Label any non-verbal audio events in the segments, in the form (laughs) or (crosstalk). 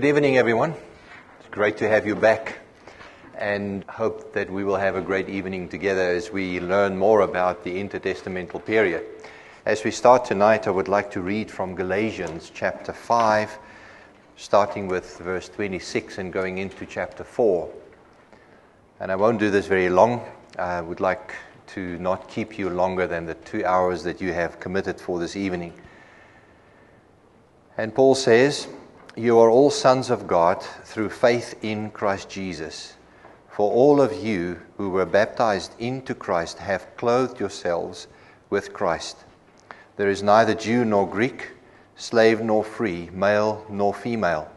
Good evening, everyone. It's great to have you back and hope that we will have a great evening together as we learn more about the intertestamental period. As we start tonight, I would like to read from Galatians chapter 5, starting with verse 26 and going into chapter 4. And I won't do this very long. I would like to not keep you longer than the two hours that you have committed for this evening. And Paul says, You are all sons of God through faith in Christ Jesus. For all of you who were baptized into Christ have clothed yourselves with Christ. There is neither Jew nor Greek, slave nor free, male nor female,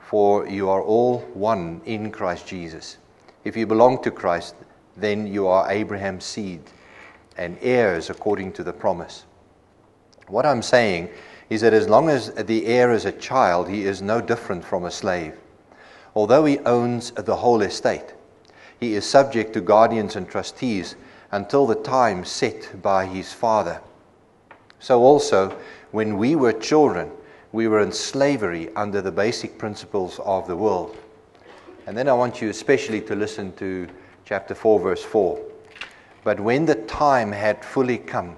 for you are all one in Christ Jesus. If you belong to Christ, then you are Abraham's seed and heirs according to the promise. What I'm saying is that as long as the heir is a child, he is no different from a slave. Although he owns the whole estate, he is subject to guardians and trustees until the time set by his father. So also, when we were children, we were in slavery under the basic principles of the world. And then I want you especially to listen to chapter 4, verse 4. But when the time had fully come,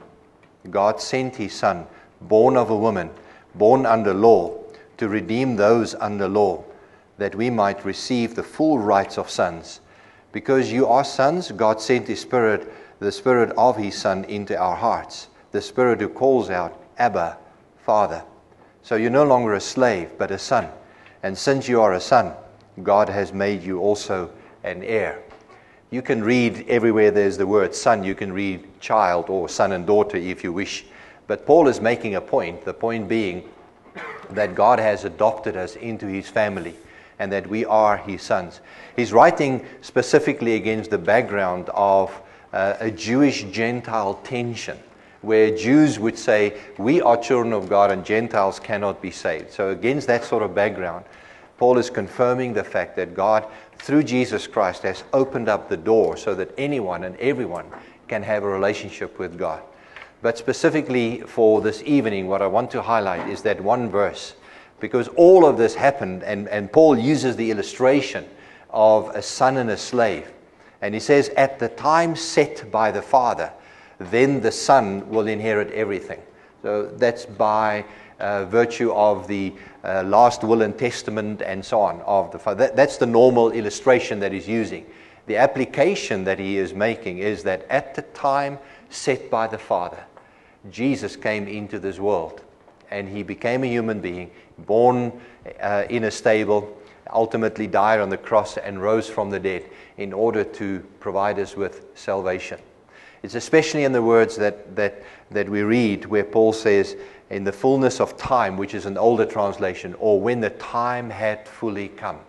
God sent his Son, born of a woman, born under law, to redeem those under law, that we might receive the full rights of sons. Because you are sons, God sent his Spirit, the Spirit of his Son, into our hearts, the Spirit who calls out, Abba, Father. So you're no longer a slave, but a son. And since you are a son, God has made you also an heir. You can read everywhere there's the word son, you can read child or son and daughter if you wish. But Paul is making a point, the point being that God has adopted us into his family and that we are his sons. He's writing specifically against the background of uh, a Jewish Gentile tension where Jews would say, We are children of God and Gentiles cannot be saved. So, against that sort of background, Paul is confirming the fact that God, through Jesus Christ, has opened up the door so that anyone and everyone can have a relationship with God. But specifically for this evening, what I want to highlight is that one verse, because all of this happened, and, and Paul uses the illustration of a son and a slave. And he says, At the time set by the father, then the son will inherit everything. So that's by uh, virtue of the uh, last will and testament and so on of the father. That, that's the normal illustration that he's using. The application that he is making is that at the time set by the Father, Jesus came into this world and he became a human being, born uh, in a stable, ultimately died on the cross and rose from the dead in order to provide us with salvation. It's especially in the words that, that, that we read where Paul says, in the fullness of time, which is an older translation, or when the time had fully come,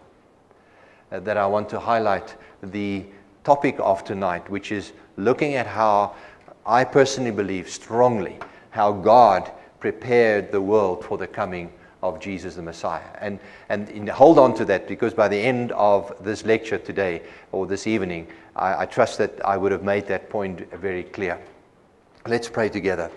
uh, that I want to highlight the topic of tonight, which is looking at how I personally believe strongly how God prepared the world for the coming of Jesus the Messiah. And, and hold on to that because by the end of this lecture today or this evening, I, I trust that I would have made that point very clear. Let's pray together.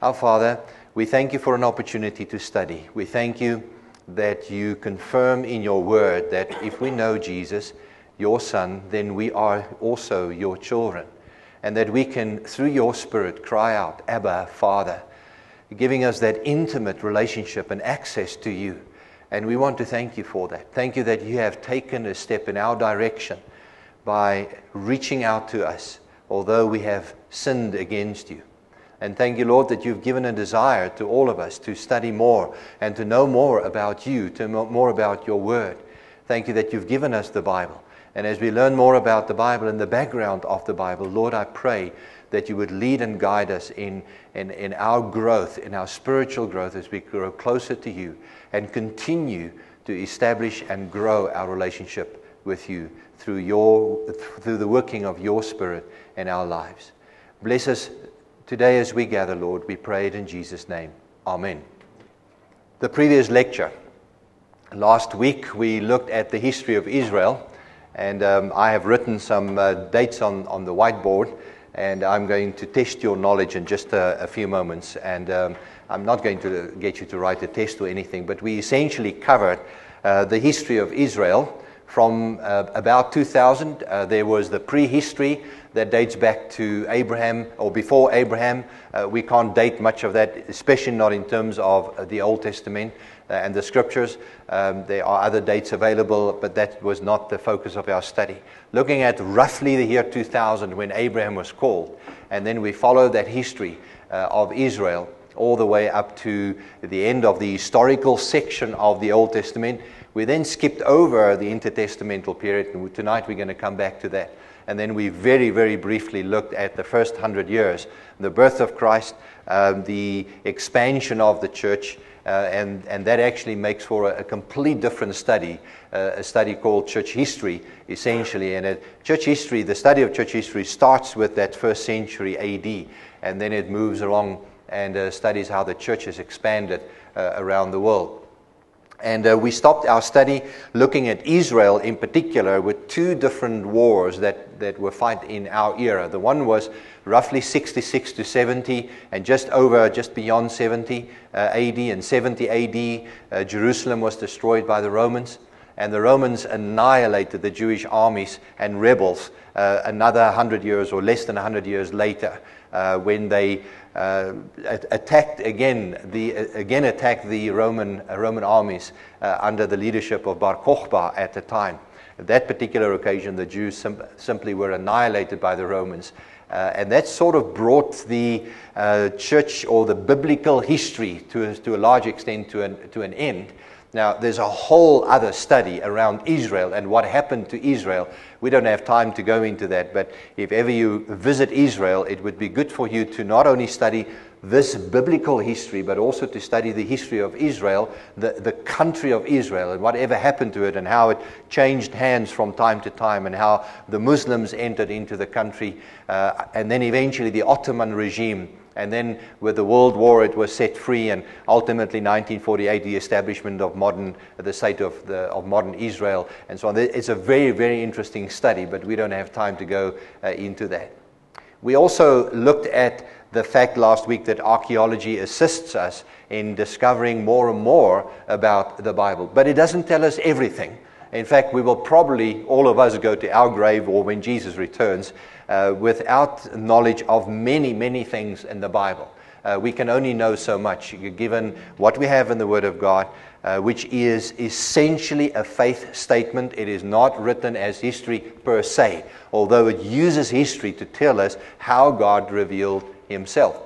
Our Father, we thank you for an opportunity to study. We thank you that you confirm in your word that if we know Jesus, your Son, then we are also your children. And that we can, through your Spirit, cry out, Abba, Father, giving us that intimate relationship and access to you. And we want to thank you for that. Thank you that you have taken a step in our direction by reaching out to us, although we have sinned against you. And thank you, Lord, that you've given a desire to all of us to study more and to know more about you, to know more about your word. Thank you that you've given us the Bible. And as we learn more about the Bible and the background of the Bible, Lord, I pray that you would lead and guide us in, in, in our growth, in our spiritual growth as we grow closer to you and continue to establish and grow our relationship with you through, your, through the working of your Spirit in our lives. Bless us Today, as we gather, Lord, we pray it in Jesus' name. Amen. The previous lecture, last week, we looked at the history of Israel, and um, I have written some uh, dates on, on the whiteboard, and I'm going to test your knowledge in just a, a few moments. And um, I'm not going to get you to write a test or anything, but we essentially covered uh, the history of Israel. From uh, about 2000, uh, there was the prehistory that dates back to Abraham or before Abraham. Uh, we can't date much of that, especially not in terms of the Old Testament uh, and the scriptures. Um, there are other dates available, but that was not the focus of our study. Looking at roughly the year 2000 when Abraham was called, and then we follow that history uh, of Israel all the way up to the end of the historical section of the Old Testament we then skipped over the intertestamental period, and tonight we're going to come back to that. And then we very, very briefly looked at the first hundred years the birth of Christ, um, the expansion of the church, uh, and, and that actually makes for a, a complete different study, uh, a study called church history, essentially. And it, church history, the study of church history starts with that first century AD, and then it moves along and uh, studies how the church has expanded uh, around the world. And uh, we stopped our study looking at Israel in particular with two different wars that, that were fought in our era. The one was roughly 66 to 70, and just over, just beyond 70 uh, AD and 70 AD, uh, Jerusalem was destroyed by the Romans. And the Romans annihilated the Jewish armies and rebels uh, another 100 years or less than 100 years later uh, when they uh, attacked again, the, again attacked the Roman, uh, Roman armies uh, under the leadership of Bar Kokhba at the time. At that particular occasion, the Jews sim- simply were annihilated by the Romans. Uh, and that sort of brought the uh, church or the biblical history to, a, to a large extent to an, to an end. Now, there's a whole other study around Israel and what happened to Israel. We don't have time to go into that, but if ever you visit Israel, it would be good for you to not only study this biblical history, but also to study the history of Israel, the, the country of Israel, and whatever happened to it, and how it changed hands from time to time, and how the Muslims entered into the country, uh, and then eventually the Ottoman regime and then with the World War, it was set free, and ultimately 1948, the establishment of modern, the state of, the, of modern Israel, and so on. It's a very, very interesting study, but we don't have time to go uh, into that. We also looked at the fact last week that archaeology assists us in discovering more and more about the Bible, but it doesn't tell us everything. In fact, we will probably, all of us, go to our grave or when Jesus returns uh, without knowledge of many, many things in the Bible. Uh, we can only know so much given what we have in the Word of God, uh, which is essentially a faith statement. It is not written as history per se, although it uses history to tell us how God revealed Himself.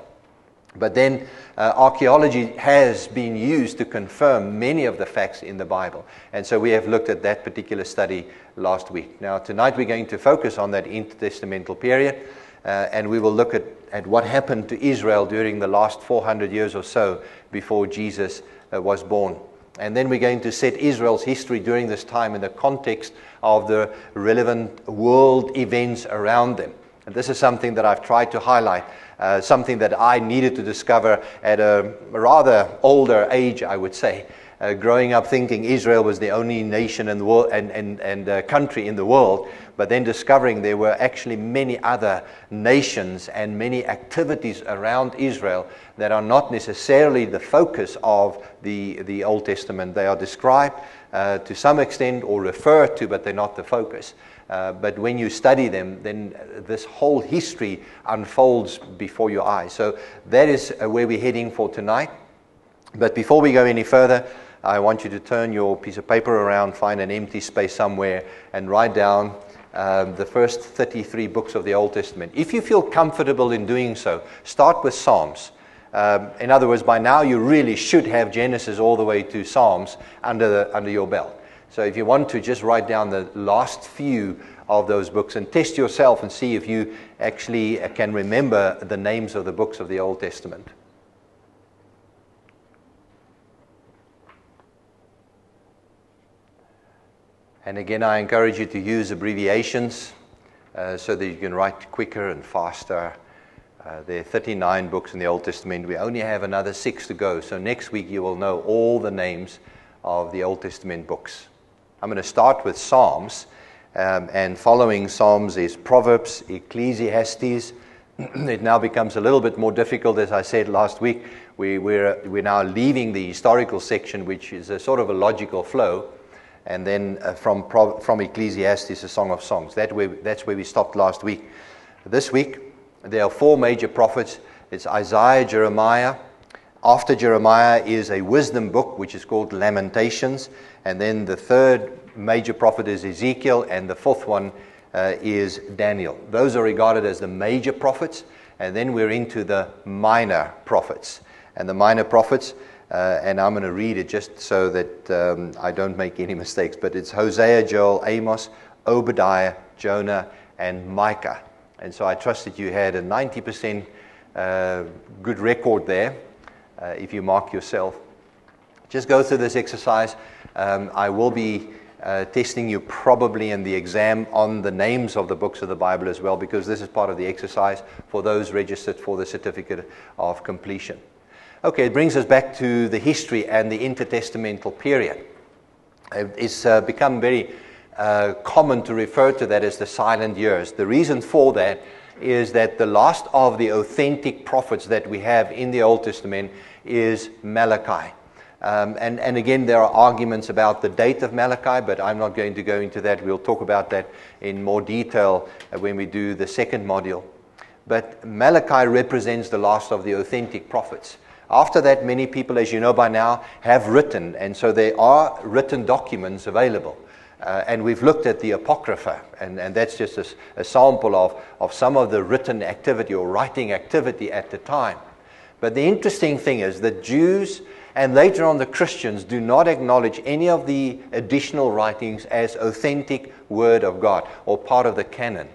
But then uh, archaeology has been used to confirm many of the facts in the Bible. And so we have looked at that particular study last week. Now, tonight we're going to focus on that intertestamental period. Uh, and we will look at, at what happened to Israel during the last 400 years or so before Jesus uh, was born. And then we're going to set Israel's history during this time in the context of the relevant world events around them. And this is something that I've tried to highlight uh, something that I needed to discover at a rather older age, I would say. Uh, growing up thinking Israel was the only nation in the world and, and, and uh, country in the world, but then discovering there were actually many other nations and many activities around Israel that are not necessarily the focus of the, the Old Testament. They are described uh, to some extent or referred to, but they're not the focus. Uh, but when you study them, then this whole history unfolds before your eyes. So that is uh, where we're heading for tonight. But before we go any further, I want you to turn your piece of paper around, find an empty space somewhere, and write down um, the first 33 books of the Old Testament. If you feel comfortable in doing so, start with Psalms. Um, in other words, by now you really should have Genesis all the way to Psalms under, the, under your belt. So if you want to, just write down the last few of those books and test yourself and see if you actually can remember the names of the books of the Old Testament. And again, I encourage you to use abbreviations uh, so that you can write quicker and faster. Uh, there are 39 books in the Old Testament. We only have another six to go. So next week you will know all the names of the Old Testament books. I'm going to start with Psalms, um, and following Psalms is Proverbs, Ecclesiastes. (clears throat) it now becomes a little bit more difficult, as I said last week. We, we're, we're now leaving the historical section, which is a sort of a logical flow. and then uh, from, from Ecclesiastes, a Song of Songs. That way, that's where we stopped last week. This week, there are four major prophets it's Isaiah, Jeremiah. After Jeremiah is a wisdom book, which is called Lamentations. And then the third major prophet is Ezekiel, and the fourth one uh, is Daniel. Those are regarded as the major prophets. And then we're into the minor prophets. And the minor prophets, uh, and I'm going to read it just so that um, I don't make any (laughs) mistakes, but it's Hosea, Joel, Amos, Obadiah, Jonah, and Micah. And so I trust that you had a 90% uh, good record there uh, if you mark yourself. Just go through this exercise. Um, I will be uh, testing you probably in the exam on the names of the books of the Bible as well, because this is part of the exercise for those registered for the certificate of completion. Okay, it brings us back to the history and the intertestamental period. It's uh, become very uh, common to refer to that as the silent years. The reason for that is that the last of the authentic prophets that we have in the Old Testament is Malachi. Um, and, and again, there are arguments about the date of Malachi, but I'm not going to go into that. We'll talk about that in more detail uh, when we do the second module. But Malachi represents the last of the authentic prophets. After that, many people, as you know by now, have written, and so there are written documents available. Uh, and we've looked at the Apocrypha, and, and that's just a, a, sample of, of some of the written activity or writing activity at the time. But the interesting thing is that Jews and later on the Christians do not acknowledge any of the additional writings as authentic Word of God or part of the canon.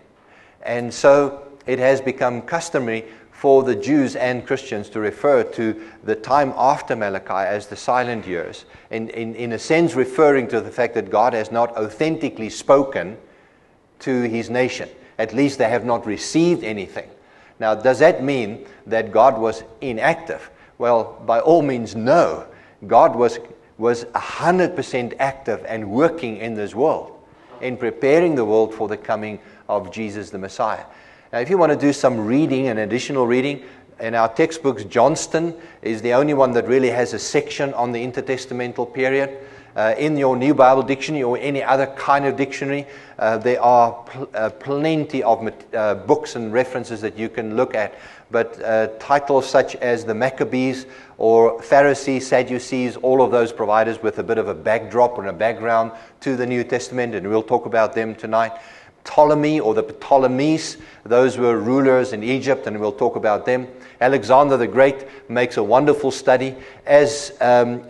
And so it has become customary for the Jews and Christians to refer to the time after Malachi as the silent years, in, in, in a sense referring to the fact that God has not authentically spoken to his nation. At least they have not received anything. Now, does that mean that God was inactive? Well, by all means, no. God was, was 100% active and working in this world, in preparing the world for the coming of Jesus the Messiah. Now, if you want to do some reading, an additional reading, in our textbooks, Johnston is the only one that really has a section on the intertestamental period. Uh, in your New Bible Dictionary or any other kind of dictionary, uh, there are pl- uh, plenty of uh, books and references that you can look at. But uh, titles such as the Maccabees or Pharisees, Sadducees, all of those provide us with a bit of a backdrop or a background to the New Testament, and we'll talk about them tonight. Ptolemy or the Ptolemies, those were rulers in Egypt, and we'll talk about them. Alexander the Great makes a wonderful study, as um,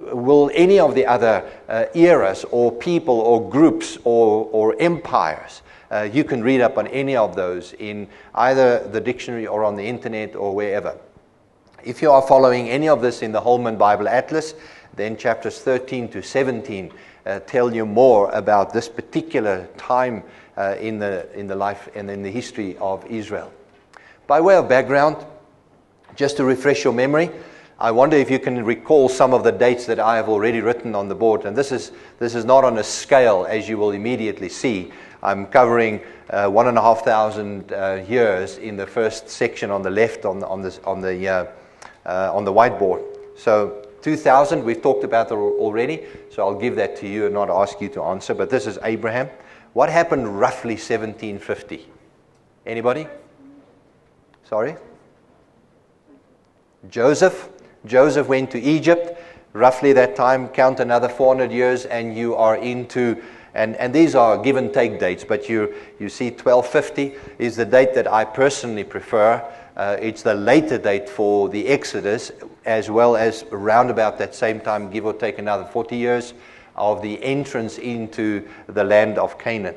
will any of the other uh, eras or people or groups or, or empires. Uh, you can read up on any of those in either the dictionary or on the internet or wherever. If you are following any of this in the Holman Bible Atlas, then chapters 13 to 17 uh, tell you more about this particular time uh, in, the, in the life and in the history of Israel. By way of background, just to refresh your memory, I wonder if you can recall some of the dates that I have already written on the board. And this is, this is not on a scale, as you will immediately see. I'm covering uh, one and a half thousand uh, years in the first section on the left on, on, this, on, the, uh, uh on the whiteboard. So 2000, we've talked about that already, so I'll give that to you and not ask you to answer. But this is Abraham. What happened roughly 1750? Anybody? Sorry? Joseph. Joseph went to Egypt. Roughly that time, count another 400 years, and you are into, and, and these are give and take dates, but you, you see 1250 is the date that I personally prefer. Uh, it's the later date for the Exodus, as well as around about that same time, give or take another 40 years, of the entrance into the land of Canaan.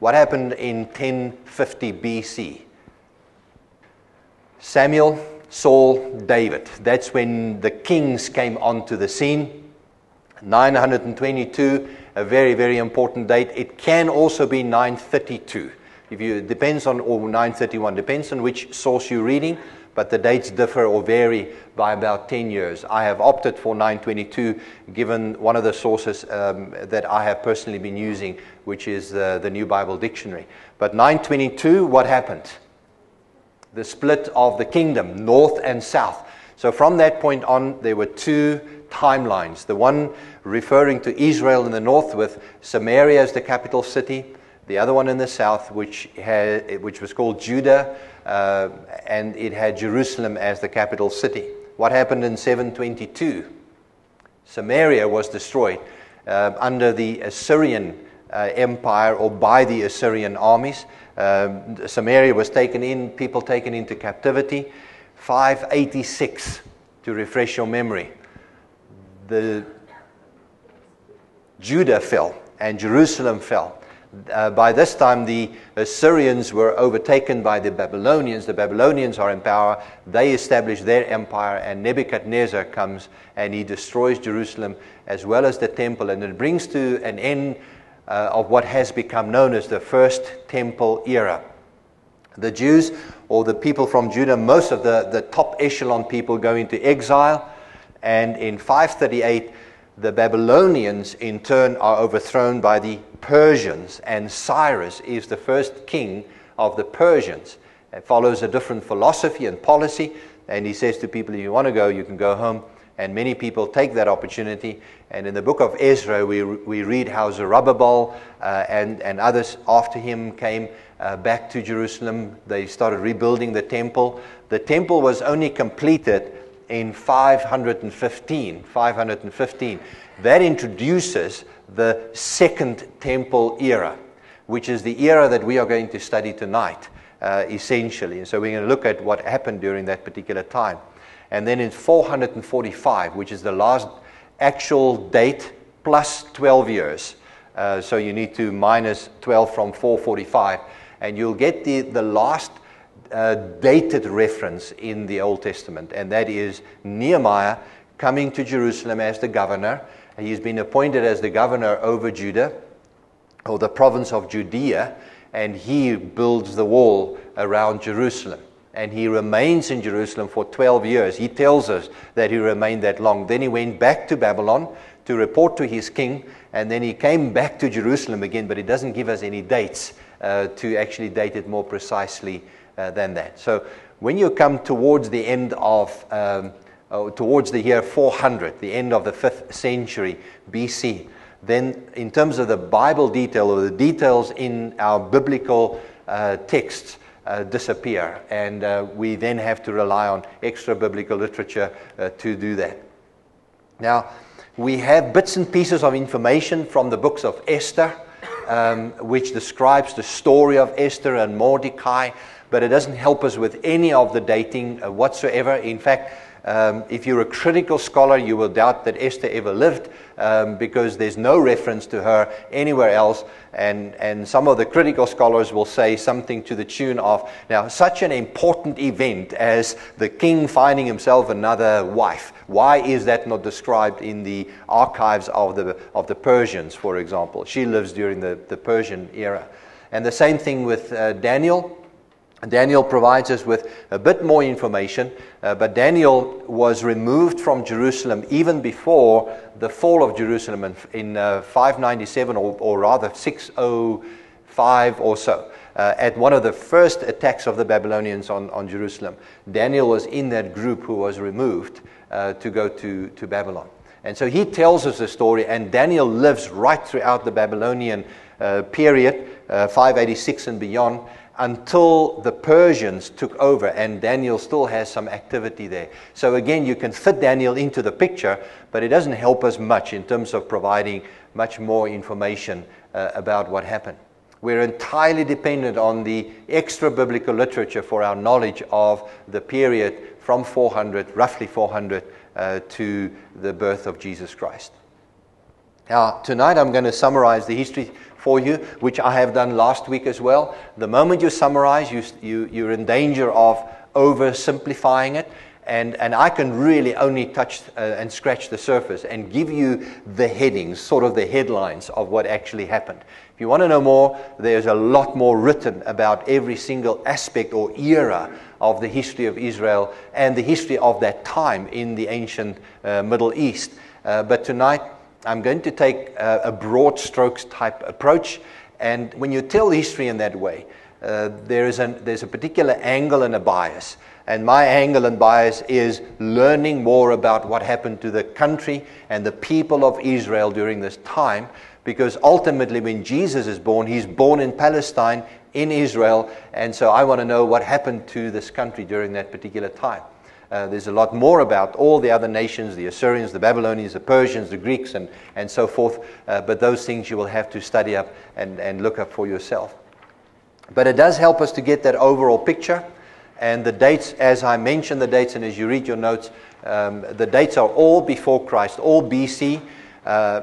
What happened in 1050 BC? Samuel, Saul, David. That's when the kings came onto the scene. 922, a very, very important date. It can also be 932. If you, depends on, or 931, depends on which source you're reading, but the dates differ or vary by about 10 years. I have opted for 922, given one of the sources um, that I have personally been using, which is uh, the New Bible Dictionary. But 922, what happened? The split of the kingdom, north and south. So from that point on, there were two timelines. The one referring to Israel in the north with Samaria as the capital city, the other one in the south, which, had, which was called Judah, uh, and it had Jerusalem as the capital city. What happened in 722? Samaria was destroyed uh, under the Assyrian uh, Empire or by the Assyrian armies. Um, Samaria was taken in, people taken into captivity. 586, to refresh your memory. The Judah fell and Jerusalem fell. Uh, by this time, the Assyrians were overtaken by the Babylonians. The Babylonians are in power. They establish their empire, and Nebuchadnezzar comes and he destroys Jerusalem as well as the temple. And it brings to an end uh, of what has become known as the First Temple era. The Jews, or the people from Judah, most of the, the top echelon people go into exile. And in 538, the Babylonians, in turn, are overthrown by the Persians, and Cyrus is the first king of the Persians. It follows a different philosophy and policy, and he says to people, if you want to go, you can go home. And many people take that opportunity. And in the book of Ezra, we, we read how Zerubbabel uh, and, and others after him came uh, back to Jerusalem. They started rebuilding the temple. The temple was only completed in 515. 515. That introduces the Second Temple era, which is the era that we are going to study tonight, uh, essentially. And so we're going to look at what happened during that particular time. And then in 445, which is the last actual date, plus 12 years. Uh, so you need to minus 12 from 445, and you'll get the, the last uh, dated reference in the Old Testament, and that is Nehemiah coming to Jerusalem as the governor He's been appointed as the governor over Judah, or the province of Judea, and he builds the wall around Jerusalem. And he remains in Jerusalem for 12 years. He tells us that he remained that long. Then he went back to Babylon to report to his king, and then he came back to Jerusalem again, but he doesn't give us any dates uh, to actually date it more precisely uh, than that. So when you come towards the end of um, uh, towards the year 400, the end of the 5th century BC, then in terms of the Bible detail or the details in our biblical uh, texts, uh, disappear, and uh, we then have to rely on extra biblical literature uh, to do that. Now, we have bits and pieces of information from the books of Esther, um, which describes the story of Esther and Mordecai, but it doesn't help us with any of the dating uh, whatsoever. In fact, um, if you're a critical scholar, you will doubt that Esther ever lived um, because there's no reference to her anywhere else. And, and some of the critical scholars will say something to the tune of now, such an important event as the king finding himself another wife, why is that not described in the archives of the, of the Persians, for example? She lives during the, the Persian era. And the same thing with uh, Daniel. Daniel provides us with a bit more information, uh, but Daniel was removed from Jerusalem even before the fall of Jerusalem in, in uh, 597, or, or, rather 605 or so, uh, at one of the first attacks of the Babylonians on, on Jerusalem. Daniel was in that group who was removed uh, to go to, to Babylon. And so he tells us the story, and Daniel lives right throughout the Babylonian uh, period, uh, 586 and beyond until the Persians took over, and Daniel still has some activity there. So, again, you can fit Daniel into the picture, but it doesn't help us much in terms of providing much more information uh, about what happened. We're entirely dependent on the extra biblical literature for our knowledge of the period from 400, roughly 400, uh, to the birth of Jesus Christ. Now, tonight I'm going to summarize the history for you, which I have done last week as well. The moment you summarize, you, you, you're in danger of oversimplifying it. And, and I can really only touch uh, and scratch the surface and give you the headings, sort of the headlines of what actually happened. If you want to know more, there's a lot more written about every single aspect or era of the history of Israel and the history of that time in the ancient uh, Middle East. Uh, but tonight, I'm going to take a, a broad strokes type approach. And when you tell history in that way, uh, there is an, there's a particular angle and a bias. And my angle and bias is learning more about what happened to the country and the people of Israel during this time. Because ultimately, when Jesus is born, he's born in Palestine, in Israel. And so I want to know what happened to this country during that particular time. Uh, there's a lot more about all the other nations the Assyrians, the Babylonians, the Persians, the Greeks, and, and so forth. Uh, but those things you will have to study up and, and look up for yourself. But it does help us to get that overall picture. And the dates, as I mentioned the dates, and as you read your notes, um, the dates are all before Christ, all BC, uh,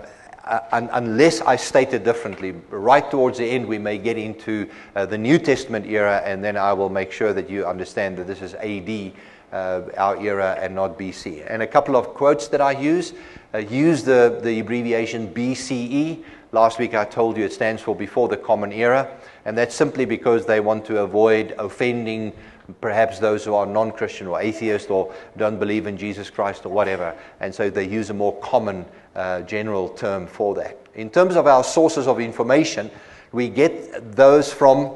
un- unless I state it differently. Right towards the end, we may get into uh, the New Testament era, and then I will make sure that you understand that this is AD, uh, our era, and not BC. And a couple of quotes that I use uh, use the, the abbreviation BCE. Last week I told you it stands for before the Common Era, and that's simply because they want to avoid offending perhaps those who are non Christian or atheist or don't believe in Jesus Christ or whatever. And so they use a more common uh, general term for that. In terms of our sources of information, we get those from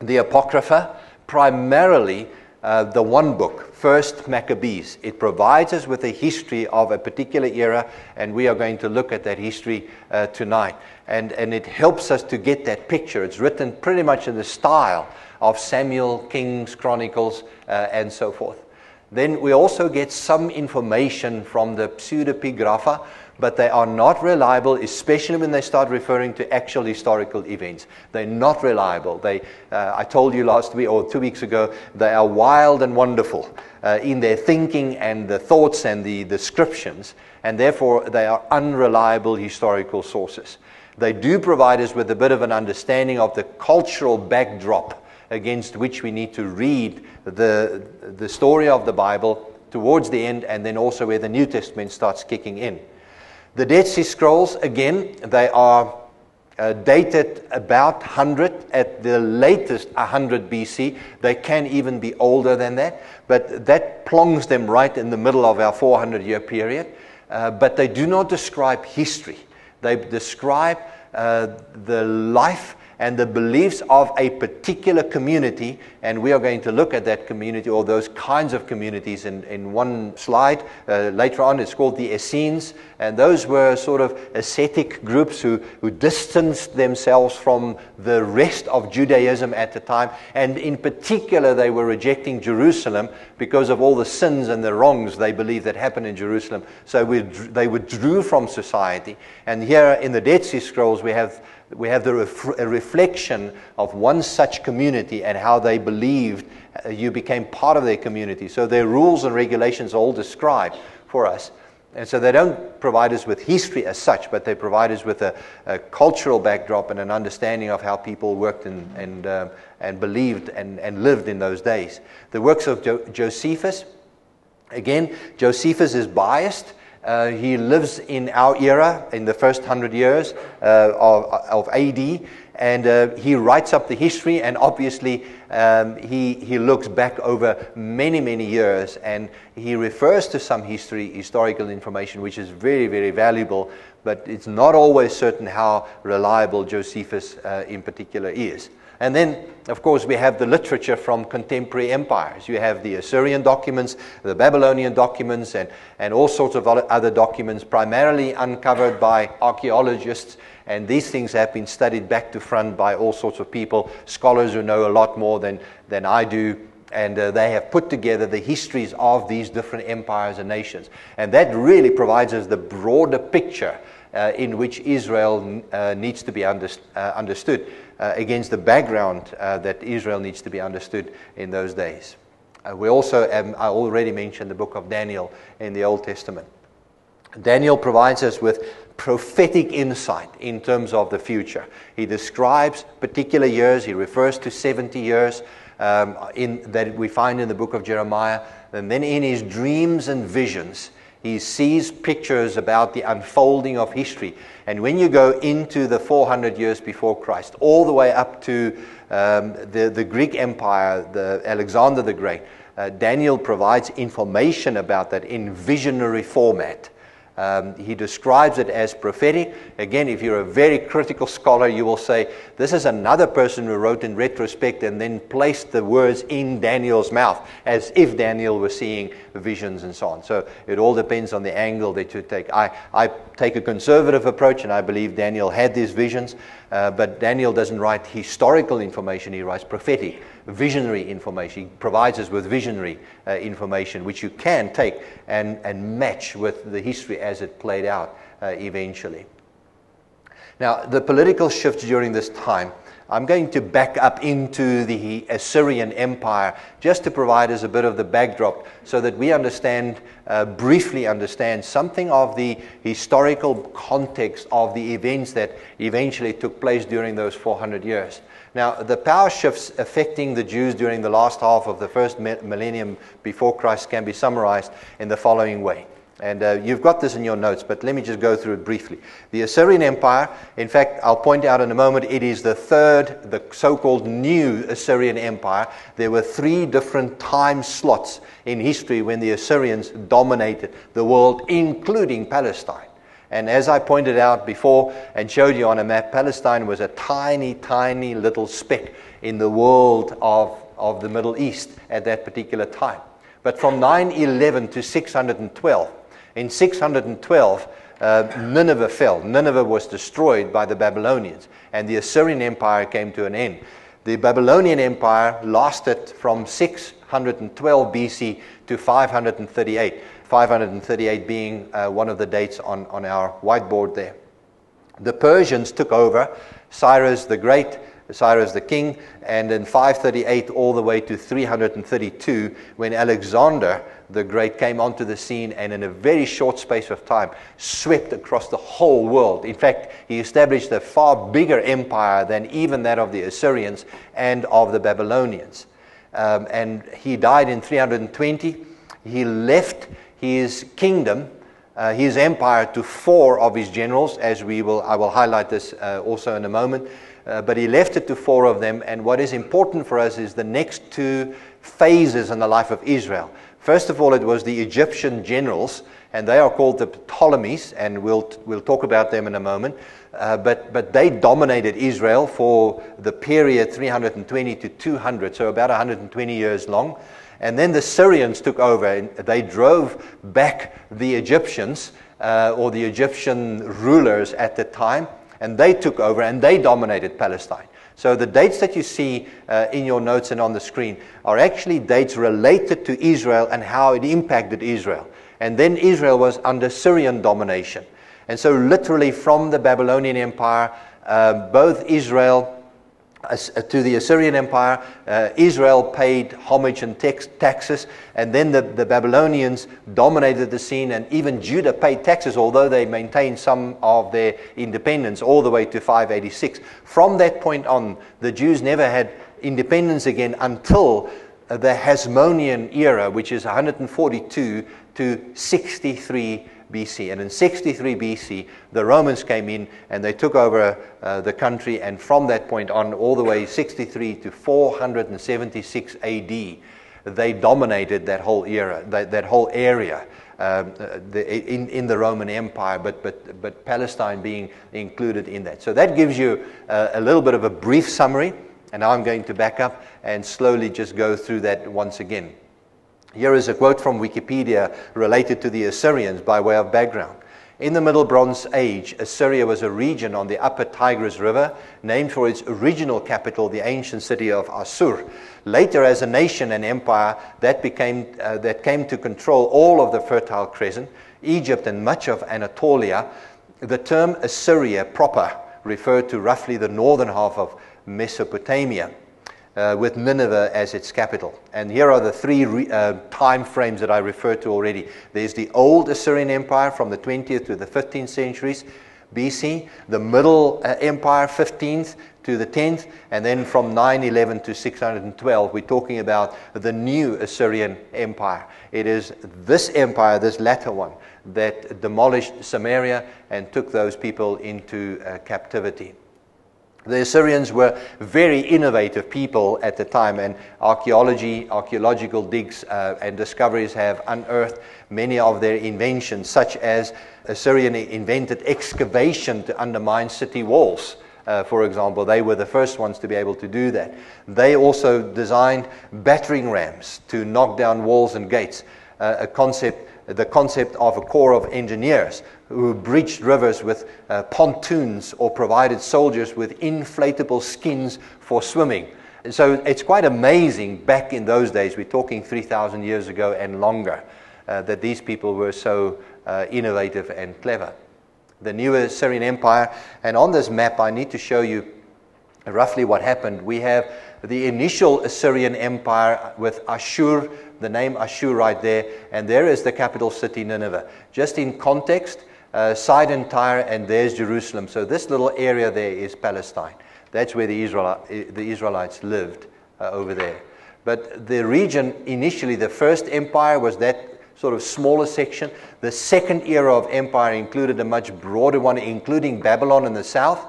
the Apocrypha, primarily uh, the one book, First Maccabees. It provides us with a history of a particular era, and we are going to look at that history uh, tonight. And, and it helps us to get that picture. It's written pretty much in the style of Samuel, Kings, Chronicles, uh, and so forth. Then we also get some information from the pseudepigrapha, but they are not reliable, especially when they start referring to actual historical events. They're not reliable. They, uh, I told you last week or two weeks ago, they are wild and wonderful uh, in their thinking and the thoughts and the descriptions, and therefore they are unreliable historical sources. They do provide us with a bit of an understanding of the cultural backdrop against which we need to read the, the story of the Bible towards the end and then also where the New Testament starts kicking in. The Dead Sea Scrolls, again, they are uh, dated about 100, at the latest 100 BC. They can even be older than that, but that plongs them right in the middle of our 400 year period. Uh, but they do not describe history, they describe uh, the life and the beliefs of a particular community. And we are going to look at that community or those kinds of communities in, in one slide. Uh, later on, it's called the Essenes. And those were sort of ascetic groups who, who distanced themselves from the rest of Judaism at the time. And in particular, they were rejecting Jerusalem because of all the sins and the wrongs they believed that happened in Jerusalem. So we, they withdrew from society. And here in the Dead Sea Scrolls, we have we have the ref- reflection of one such community and how they believed uh, you became part of their community. So their rules and regulations are all described for us. And so they don't provide us with history as such, but they provide us with a, a cultural backdrop and an understanding of how people worked and, and, um, and believed and, and lived in those days. The works of jo- Josephus, again, Josephus is biased. Uh, he lives in our era, in the first hundred years uh, of, of, AD, and uh, he writes up the history, and obviously um, he, he looks back over many, many years, and he refers to some history, historical information, which is very, very valuable, but it's not always certain how reliable Josephus uh, in particular is. And then, of course, we have the literature from contemporary empires. You have the Assyrian documents, the Babylonian documents, and, and all sorts of other documents, primarily uncovered by archaeologists. And these things have been studied back to front by all sorts of people, scholars who know a lot more than, than I do. And uh, they have put together the histories of these different empires and nations. And that really provides us the broader picture uh, in which Israel uh, needs to be uh, understood uh, against the background uh, that Israel needs to be understood in those days. Uh, we also, um, I already mentioned the book of Daniel in the Old Testament. Daniel provides us with prophetic insight in terms of the future. He describes particular years, he refers to 70 years um, in, that we find in the book of Jeremiah. And then in his dreams and visions, he sees pictures about the unfolding of history. And when you go into the 400 years before Christ, all the way up to um, the, the Greek Empire, the Alexander the Great, uh, Daniel provides information about that in visionary format. Um, he describes it as prophetic. Again, if you're a very critical scholar, you will say, This is another person who wrote in retrospect and then placed the words in Daniel's mouth as if Daniel was seeing visions and so on. So it all depends on the angle that you take. I, I take a conservative approach, and I believe Daniel had these visions, uh, but Daniel doesn't write historical information, he writes prophetic visionary information. He provides us with visionary uh, information, which you can take and, and match with the history as it played out uh, eventually. Now, the political shifts during this time, I'm going to back up into the Assyrian Empire just to provide us a bit of the backdrop so that we understand, uh, briefly understand, something of the historical context of the events that eventually took place during those 400 years. Now, the power shifts affecting the Jews during the last half of the first millennium before Christ can be summarized in the following way. And uh, you've got this in your notes, but let me just go through it briefly. The Assyrian Empire, in fact, I'll point out in a moment, it is the third, the so called new Assyrian Empire. There were three different time slots in history when the Assyrians dominated the world, including Palestine. And as I pointed out before and showed you on a map, Palestine was a tiny, tiny little speck in the world of, of the Middle East at that particular time. But from 911 to 612, in 612, uh, Nineveh fell. Nineveh was destroyed by the Babylonians, and the Assyrian Empire came to an end. The Babylonian Empire lasted from 612 BC to 538. 538 being uh, one of the dates on, on our whiteboard there. The Persians took over, Cyrus the Great, Cyrus the King, and in 538 all the way to 332 when Alexander the Great came onto the scene and in a very short space of time swept across the whole world. In fact, he established a far bigger empire than even that of the Assyrians and of the Babylonians. Um, and he died in 320. He left his kingdom, uh, his empire, to four of his generals, as we will, I will highlight this uh, also in a moment. Uh, but he left it to four of them. And what is important for us is the next two phases in the life of Israel. First of all, it was the Egyptian generals, and they are called the Ptolemies, and we'll, we'll talk about them in a moment. Uh, but, but they dominated Israel for the period 320 to 200, so about 120 years long. And then the Syrians took over and they drove back the Egyptians uh, or the Egyptian rulers at the time. And they took over and they dominated Palestine. So the dates that you see uh, in your notes and on the screen are actually dates related to Israel and how it impacted Israel. And then Israel was under Syrian domination. And so, literally, from the Babylonian Empire, uh, both Israel uh, to the Assyrian Empire. Uh, Israel paid homage and tax, taxes, and then the, the, Babylonians dominated the scene, and even Judah paid taxes, although they maintained some of their independence all the way to 586. From that point on, the Jews never had independence again until the Hasmonean era, which is 142 to 63 BC. And in 63 BC, the Romans came in and they took over uh, the country. And from that point on, all the way 63 to 476 AD, they dominated that whole era, that, that whole area. Um, the, in, in the Roman Empire, but, but, but Palestine being included in that. So that gives you uh, a little bit of a brief summary, and now I'm going to back up and slowly just go through that once again. Here is a quote from Wikipedia related to the Assyrians by way of background. In the Middle Bronze Age, Assyria was a region on the upper Tigris River, named for its original capital, the ancient city of Assur. Later, as a nation and empire that, became, uh, that came to control all of the Fertile Crescent, Egypt, and much of Anatolia, the term Assyria proper referred to roughly the northern half of Mesopotamia uh, with Nineveh as its capital. And here are the three re- uh, time frames that I referred to already. There's the old Assyrian Empire from the 20th to the 15th centuries BC, the Middle uh, Empire, 15th to the 10th, and then from 911 to 612, we're talking about the new Assyrian Empire. It is this empire, this latter one, that demolished Samaria and took those people into uh, captivity. The Assyrians were very innovative people at the time, and archaeology, archaeological digs uh, and discoveries have unearthed many of their inventions, such as Assyrian invented excavation to undermine city walls. Uh, for example, they were the first ones to be able to do that. They also designed battering rams to knock down walls and gates, uh, a concept the concept of a corps of engineers who breached rivers with uh, pontoons or provided soldiers with inflatable skins for swimming. So it's quite amazing back in those days, we're talking 3,000 years ago and longer, uh, that these people were so uh, innovative and clever. The new Assyrian Empire, and on this map, I need to show you roughly what happened. We have the initial Assyrian Empire with Ashur the name Ashur right there, and there is the capital city, Nineveh. Just in context, uh, Sidon, Tyre, and there's Jerusalem. So this little area there is Palestine. That's where the, Israel, the Israelites lived uh, over there. But the region, initially, the first empire was that sort of smaller section. The second era of empire included a much broader one, including Babylon in the south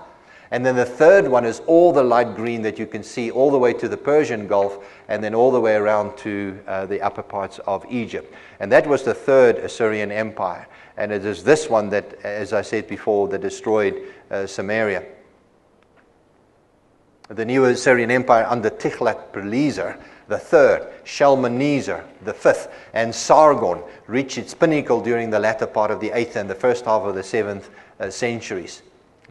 and then the third one is all the light green that you can see all the way to the Persian Gulf and then all the way around to uh, the upper parts of Egypt. And that was the third Assyrian Empire. And it is this one that, as I said before, that destroyed uh, Samaria. The new Assyrian Empire under Tiglath-Pileser, the third, Shalmaneser, the fifth, and Sargon reached its pinnacle during the latter part of the eighth and the first half of the seventh uh, centuries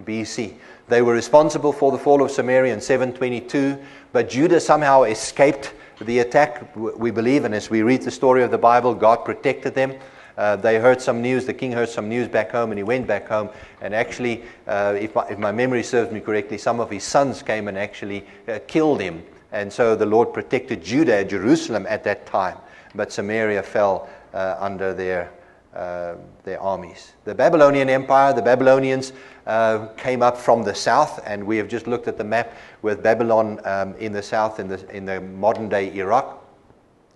BC. They were responsible for the fall of Samaria in 722, but Judah somehow escaped the attack, we believe, and as we read the story of the Bible, God protected them. Uh, they heard some news, the king heard some news back home, and he went back home. And actually, uh, if, my, if, my, memory serves me correctly, some of his sons came and actually uh, killed him. And so the Lord protected Judah, Jerusalem at that time, but Samaria fell uh, under their uh, their armies. The Babylonian Empire, the Babylonians uh, came up from the south, and we have just looked at the map with Babylon um, in the south, in the, in the modern day Iraq.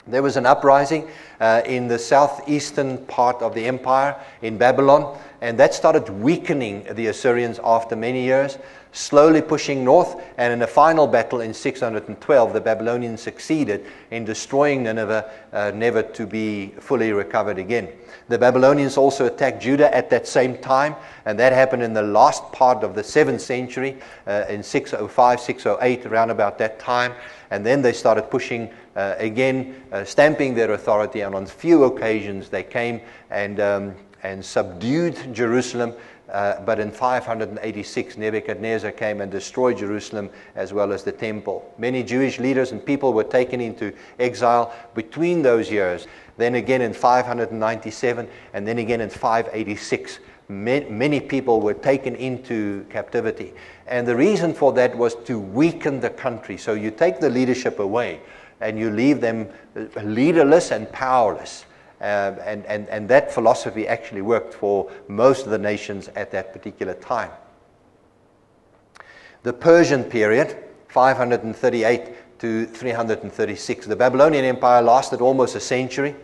There was an uprising uh, in the southeastern part of the empire in Babylon, and that started weakening the Assyrians after many years slowly pushing north, and in a final battle in 612, the Babylonians succeeded in destroying Nineveh, uh, never to be fully recovered again. The Babylonians also attacked Judah at that same time, and that happened in the last part of the 7th century, uh, in 605, 608, around about that time. And then they started pushing uh, again, uh, stamping their authority, and on few occasions they came and, um, and subdued Jerusalem uh, but in 586, Nebuchadnezzar came and destroyed Jerusalem as well as the temple. Many Jewish leaders and people were taken into exile between those years. Then again in 597, and then again in 586. Many people were taken into captivity. And the reason for that was to weaken the country. So you take the leadership away and you leave them uh, leaderless and powerless. Uh, and, and, and that philosophy actually worked for most of the nations at that particular time. The Persian period, 538 to 336. The Babylonian Empire lasted almost a century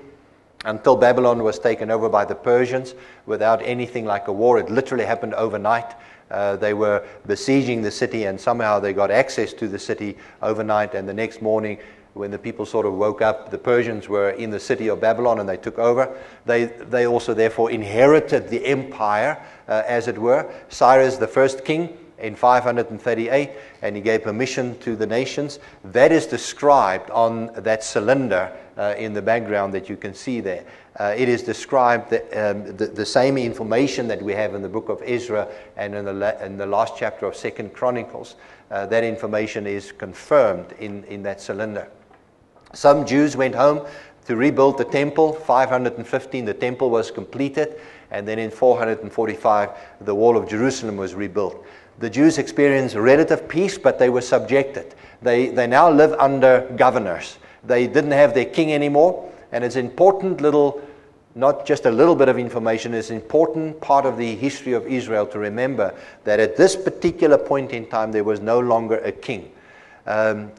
until Babylon was taken over by the Persians without anything like a war. It literally happened overnight. Uh, they were besieging the city, and somehow they got access to the city overnight. And the next morning, when the people sort of woke up, the Persians were in the city of Babylon and they took over. They, they also, therefore, inherited the empire, uh, as it were. Cyrus, the first king, in 538, and he gave permission to the nations. That is described on that cylinder uh, in the background that you can see there. Uh, it is described the, um, the, the, same information that we have in the book of Ezra and in the, la- in the last chapter of Second Chronicles. Uh, that information is confirmed in, in that cylinder. Some Jews went home to rebuild the temple. 515, the temple was completed. And then in 445, the wall of Jerusalem was rebuilt. The Jews experienced relative peace, but they were subjected. They, they now live under governors. They didn't have their king anymore. And it's important little, not just a little bit of information, it's an important part of the history of Israel to remember that at this particular point in time, there was no longer a king. Um,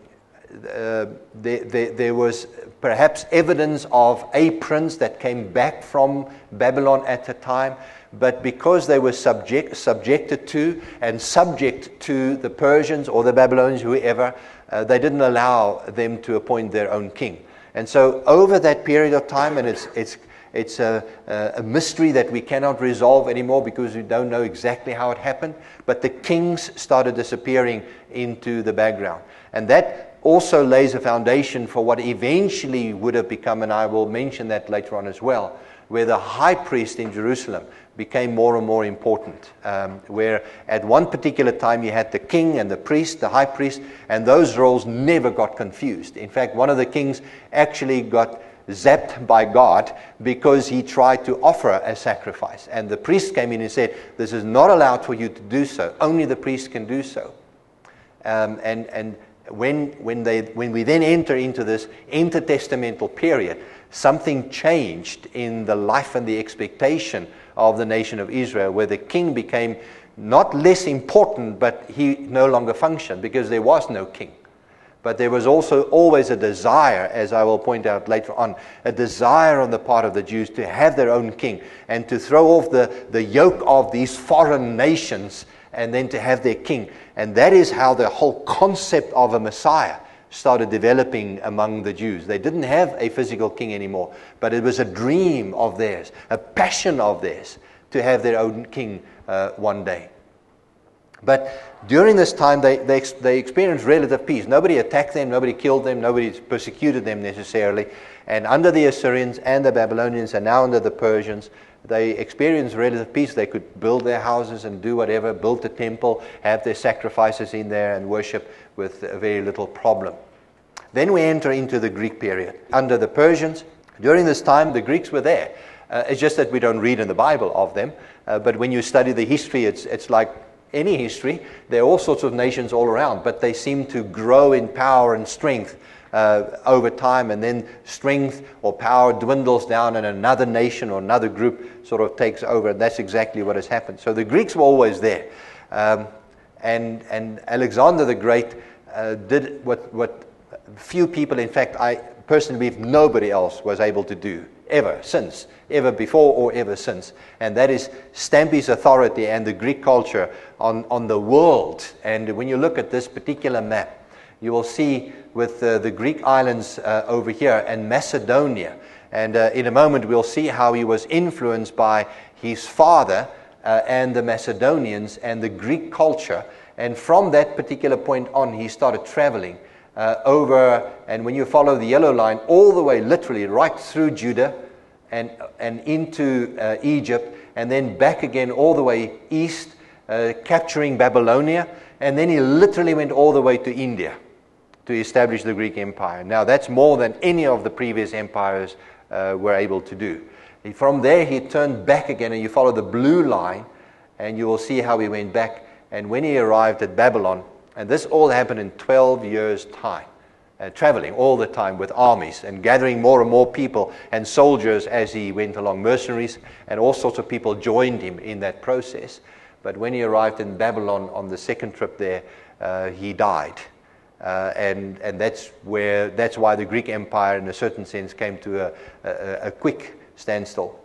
there, there, there, was perhaps evidence of aprons that came back from Babylon at the time, but because they were subject, subjected to and subject to the Persians or the Babylonians, whoever, uh, they didn't allow them to appoint their own king. And so, over that period of time, and it's, it's, it's a, a mystery that we cannot resolve anymore because we don't know exactly how it happened, but the kings started disappearing into the background. And that also lays a foundation for what eventually would have become, and I will mention that later on as well, where the high priest in Jerusalem became more and more important. Um, where at one particular time you had the king and the priest, the high priest, and those roles never got confused. In fact, one of the kings actually got zapped by God because he tried to offer a sacrifice. And the priest came in and said, This is not allowed for you to do so. Only the priest can do so. Um, and and when, when, they, when we then enter into this intertestamental period, something changed in the life and the expectation of the nation of Israel, where the king became not less important, but he no longer functioned because there was no king. But there was also always a desire, as I will point out later on, a desire on the part of the Jews to have their own king and to throw off the, the yoke of these foreign nations and then to have their king. And that is how the whole concept of a Messiah started developing among the Jews. They didn't have a physical king anymore, but it was a dream of theirs, a passion of theirs to have their own king uh, one day. But during this time, they, they, they experienced relative peace. Nobody attacked them, nobody killed them, nobody persecuted them necessarily. And under the Assyrians and the Babylonians, and now under the Persians, they experienced relative peace. They could build their houses and do whatever, build the temple, have their sacrifices in there, and worship with very little problem. Then we enter into the Greek period. Under the Persians, during this time, the Greeks were there. Uh, it's just that we don't read in the Bible of them. Uh, but when you study the history, it's, it's like any history. There are all sorts of nations all around, but they seem to grow in power and strength uh, over time, and then strength or power dwindles down, and another nation or another group sort of takes over. And that's exactly what has happened. So the Greeks were always there. Um, and, and Alexander the Great uh, did what, what few people, in fact, I personally believe nobody else was able to do ever since, ever before or ever since. And that is stamp his authority and the Greek culture on, on the world. And when you look at this particular map, you will see with uh, the Greek islands uh, over here and Macedonia. And uh, in a moment, we'll see how he was influenced by his father uh, and the Macedonians and the Greek culture. And from that particular point on, he started traveling uh, over, and when you follow the yellow line, all the way literally right through Judah and, and into uh, Egypt, and then back again all the way east, capturing Babylonia. And then he literally went all the way to India to establish the Greek Empire. Now, that's more than any of the previous empires uh, were able to do. From there, he turned back again, and you follow the blue line, and you will see how he went back. And when he arrived at Babylon, and this all happened in 12 years' time, uh, traveling all the time with armies and gathering more and more people and soldiers as he went along, mercenaries, and all sorts of people joined him in that process. But when he arrived in Babylon on the second trip there, uh, he died. Uh, and and that's, where, that's why the Greek Empire, in a certain sense, came to a, a, a quick standstill.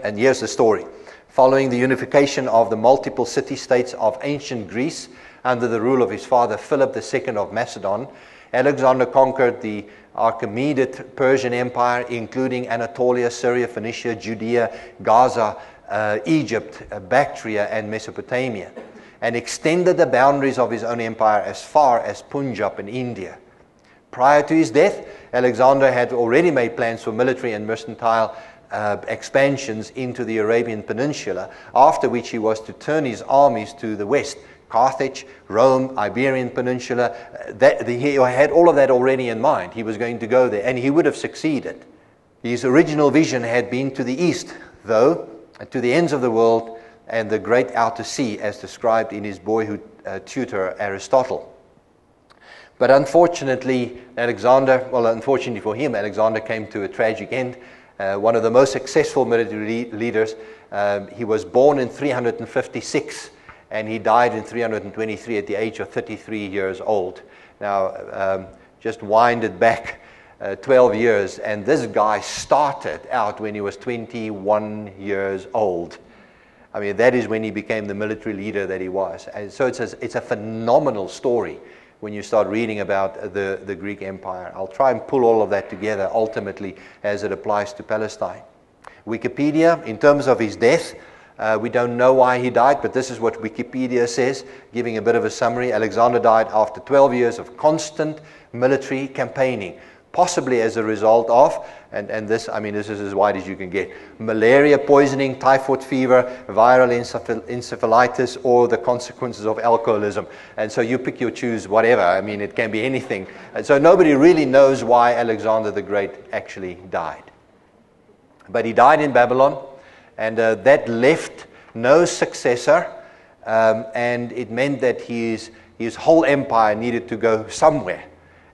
And here's the story. Following the unification of the multiple city states of ancient Greece under the rule of his father Philip II of Macedon, Alexander conquered the Achaemenid Persian Empire, including Anatolia, Syria, Phoenicia, Judea, Gaza, uh, Egypt, uh, Bactria, and Mesopotamia and extended the boundaries of his own empire as far as Punjab in India. Prior to his death, Alexander had already made plans for military and mercantile uh, expansions into the Arabian Peninsula, after which he was to turn his armies to the west. Carthage, Rome, Iberian Peninsula, uh, that, the, he had all of that already in mind. He was going to go there, and he would have succeeded. His original vision had been to the east, though, to the ends of the world, and the great outer sea, as described in his boyhood uh, tutor Aristotle. But unfortunately, Alexander, well, unfortunately for him, Alexander came to a tragic end. Uh, one of the most successful military leaders. Um, he was born in 356 and he died in 323 at the age of 33 years old. Now, um, just winded back uh, 12 years, and this guy started out when he was 21 years old. I mean, that is when he became the military leader that he was. And so it's a, it's a phenomenal story when you start reading about the, the Greek Empire. I'll try and pull all of that together ultimately as it applies to Palestine. Wikipedia, in terms of his death, uh, we don't know why he died, but this is what Wikipedia says, giving a bit of a summary. Alexander died after 12 years of constant military campaigning possibly as a result of, and, and this, I mean, this is as wide as you can get malaria poisoning, typhoid fever, viral encephalitis, or the consequences of alcoholism. And so you pick your choose, whatever. I mean, it can be anything. And so nobody really knows why Alexander the Great actually died. But he died in Babylon, and uh, that left no successor, um, and it meant that his, his whole empire needed to go somewhere.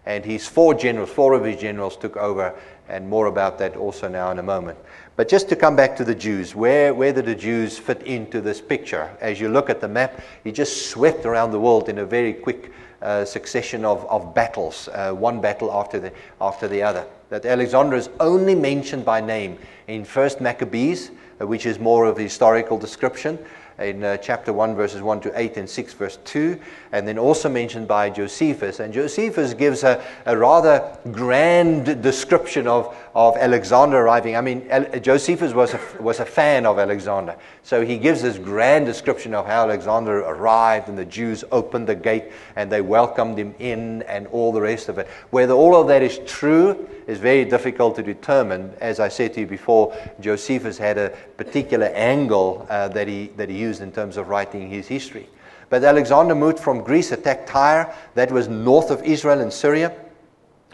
And his four generals, four of his generals took over, and more about that also now in a moment. But just to come back to the Jews, where, where did the Jews fit into this picture? As you look at the map, he just swept around the world in a very quick uh, succession of, of battles, uh, one battle after the, after the other. That Alexander is only mentioned by name in First Maccabees, uh, which is more of a historical description, in uh, chapter 1, verses 1 to 8, and 6, verse 2, and then also mentioned by Josephus. And Josephus gives a, a rather grand description of, of Alexander arriving. I mean, Josephus was a, was a fan of Alexander. So he gives this grand description of how Alexander arrived and the Jews opened the gate and they welcomed him in and all the rest of it. Whether all of that is true is very difficult to determine. As I said to you before, Josephus had a particular angle uh, that, he, that he used in terms of writing his history. But Alexander moved from Greece, attacked Tyre, that was north of Israel and Syria.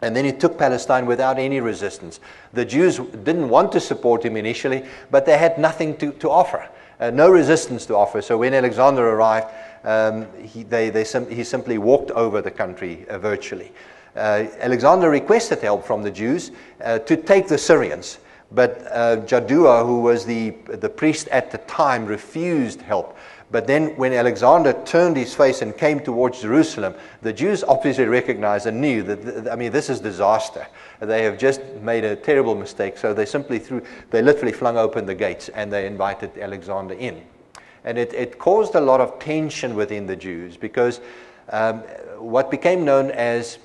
And then he took Palestine without any resistance. The Jews didn't want to support him initially, but they had nothing to, to offer, uh, no resistance to offer. So when Alexander arrived, um, he, they, they sim- he simply walked over the country uh, virtually. Uh, Alexander requested help from the Jews uh, to take the Syrians, but uh, Jaddua, who was the, the priest at the time, refused help. But then, when Alexander turned his face and came towards Jerusalem, the Jews obviously recognized and knew that, I mean, this is disaster. They have just made a terrible mistake. So they simply threw, they literally flung open the gates and they invited Alexander in. And it, it caused a lot of tension within the Jews because um, what became known as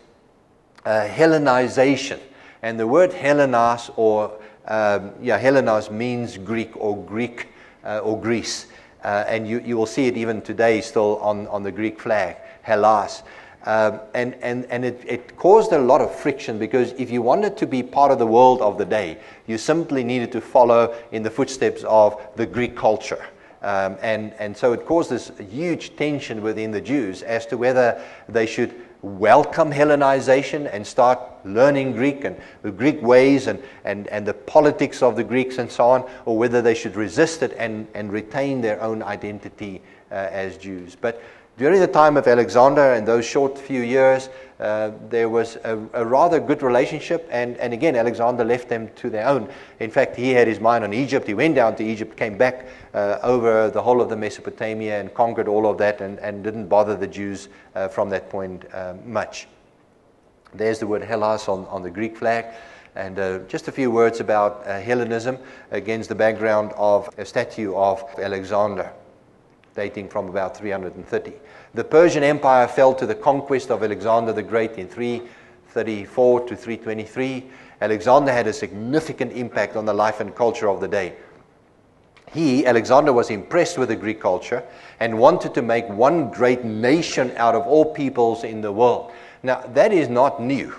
uh, Hellenization, and the word Hellenas or um, yeah, Hellenas means Greek or Greek uh, or Greece. Uh, and you, you will see it even today still on, on the Greek flag, Hellas. Um, and and, and it, it caused a lot of friction because if you wanted to be part of the world of the day, you simply needed to follow in the footsteps of the Greek culture. Um, and, and so it caused this huge tension within the Jews as to whether they should welcome Hellenization and start learning Greek and the Greek ways and, and, and the politics of the Greeks and so on, or whether they should resist it and, and retain their own identity uh, as Jews. But during the time of Alexander and those short few years, uh, there was a, a, rather good relationship, and, and again, Alexander left them to their own. In fact, he had his mind on Egypt. He went down to Egypt, came back uh, over the whole of the Mesopotamia, and conquered all of that, and, and didn't bother the Jews uh, from that point uh, much. There's the word Hellas on, on the Greek flag. And uh, just a few words about uh, Hellenism against the background of a statue of Alexander dating from about 330. The Persian Empire fell to the conquest of Alexander the Great in 334 to 323. Alexander had a significant impact on the life and culture of the day. He, Alexander, was impressed with the Greek culture and wanted to make one great nation out of all peoples in the world. Now, that is not new.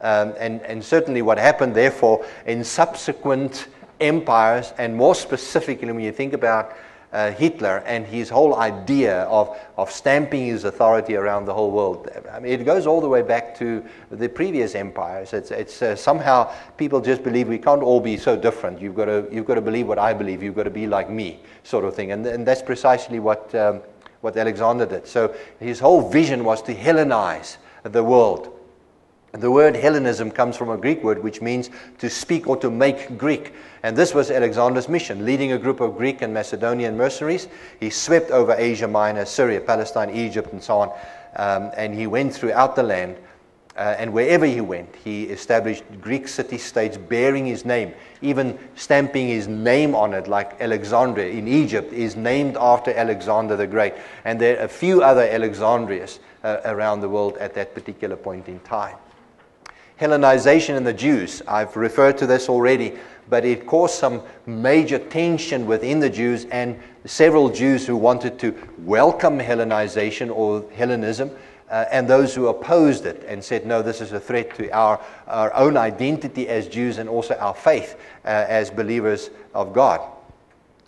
Um, and, and certainly what happened, therefore, in subsequent empires, and more specifically when you think about uh, Hitler and his whole idea of, of stamping his authority around the whole world. I mean, it goes all the way back to the previous empires. It's, it's uh, somehow people just believe we can't all be so different. You've got, to, you've got to believe what I believe. You've got to be like me, sort of thing. And, and that's precisely what, um, what Alexander did. So his whole vision was to Hellenize the world. The word Hellenism comes from a Greek word which means to speak or to make Greek. And this was Alexander's mission. Leading a group of Greek and Macedonian mercenaries, he swept over Asia Minor, Syria, Palestine, Egypt, and so on. Um, and he went throughout the land Uh, and wherever he went, he established Greek city states bearing his name, even stamping his name on it, like Alexandria in Egypt is named after Alexander the Great. And there are a few other Alexandrias uh, around the world at that particular point in time. Hellenization in the Jews, I've referred to this already, but it caused some major tension within the Jews and several Jews who wanted to welcome Hellenization or Hellenism uh, and those who opposed it and said, no, this is a threat to our, our own identity as Jews and also our faith uh, as believers of God.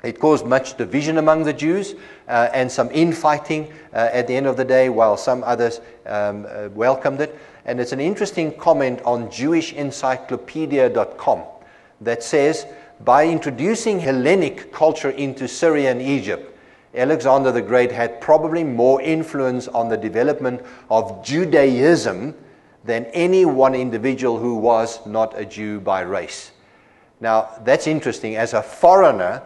It caused much division among the Jews uh, and some infighting uh, at the end of the day, while some others um, uh, welcomed it. And it's an interesting comment on JewishEncyclopedia.com that says, by introducing Hellenic culture into Syria and Egypt, Alexander the Great had probably more influence on the development of Judaism than any one individual who was not a Jew by race. Now, that's interesting. As a foreigner,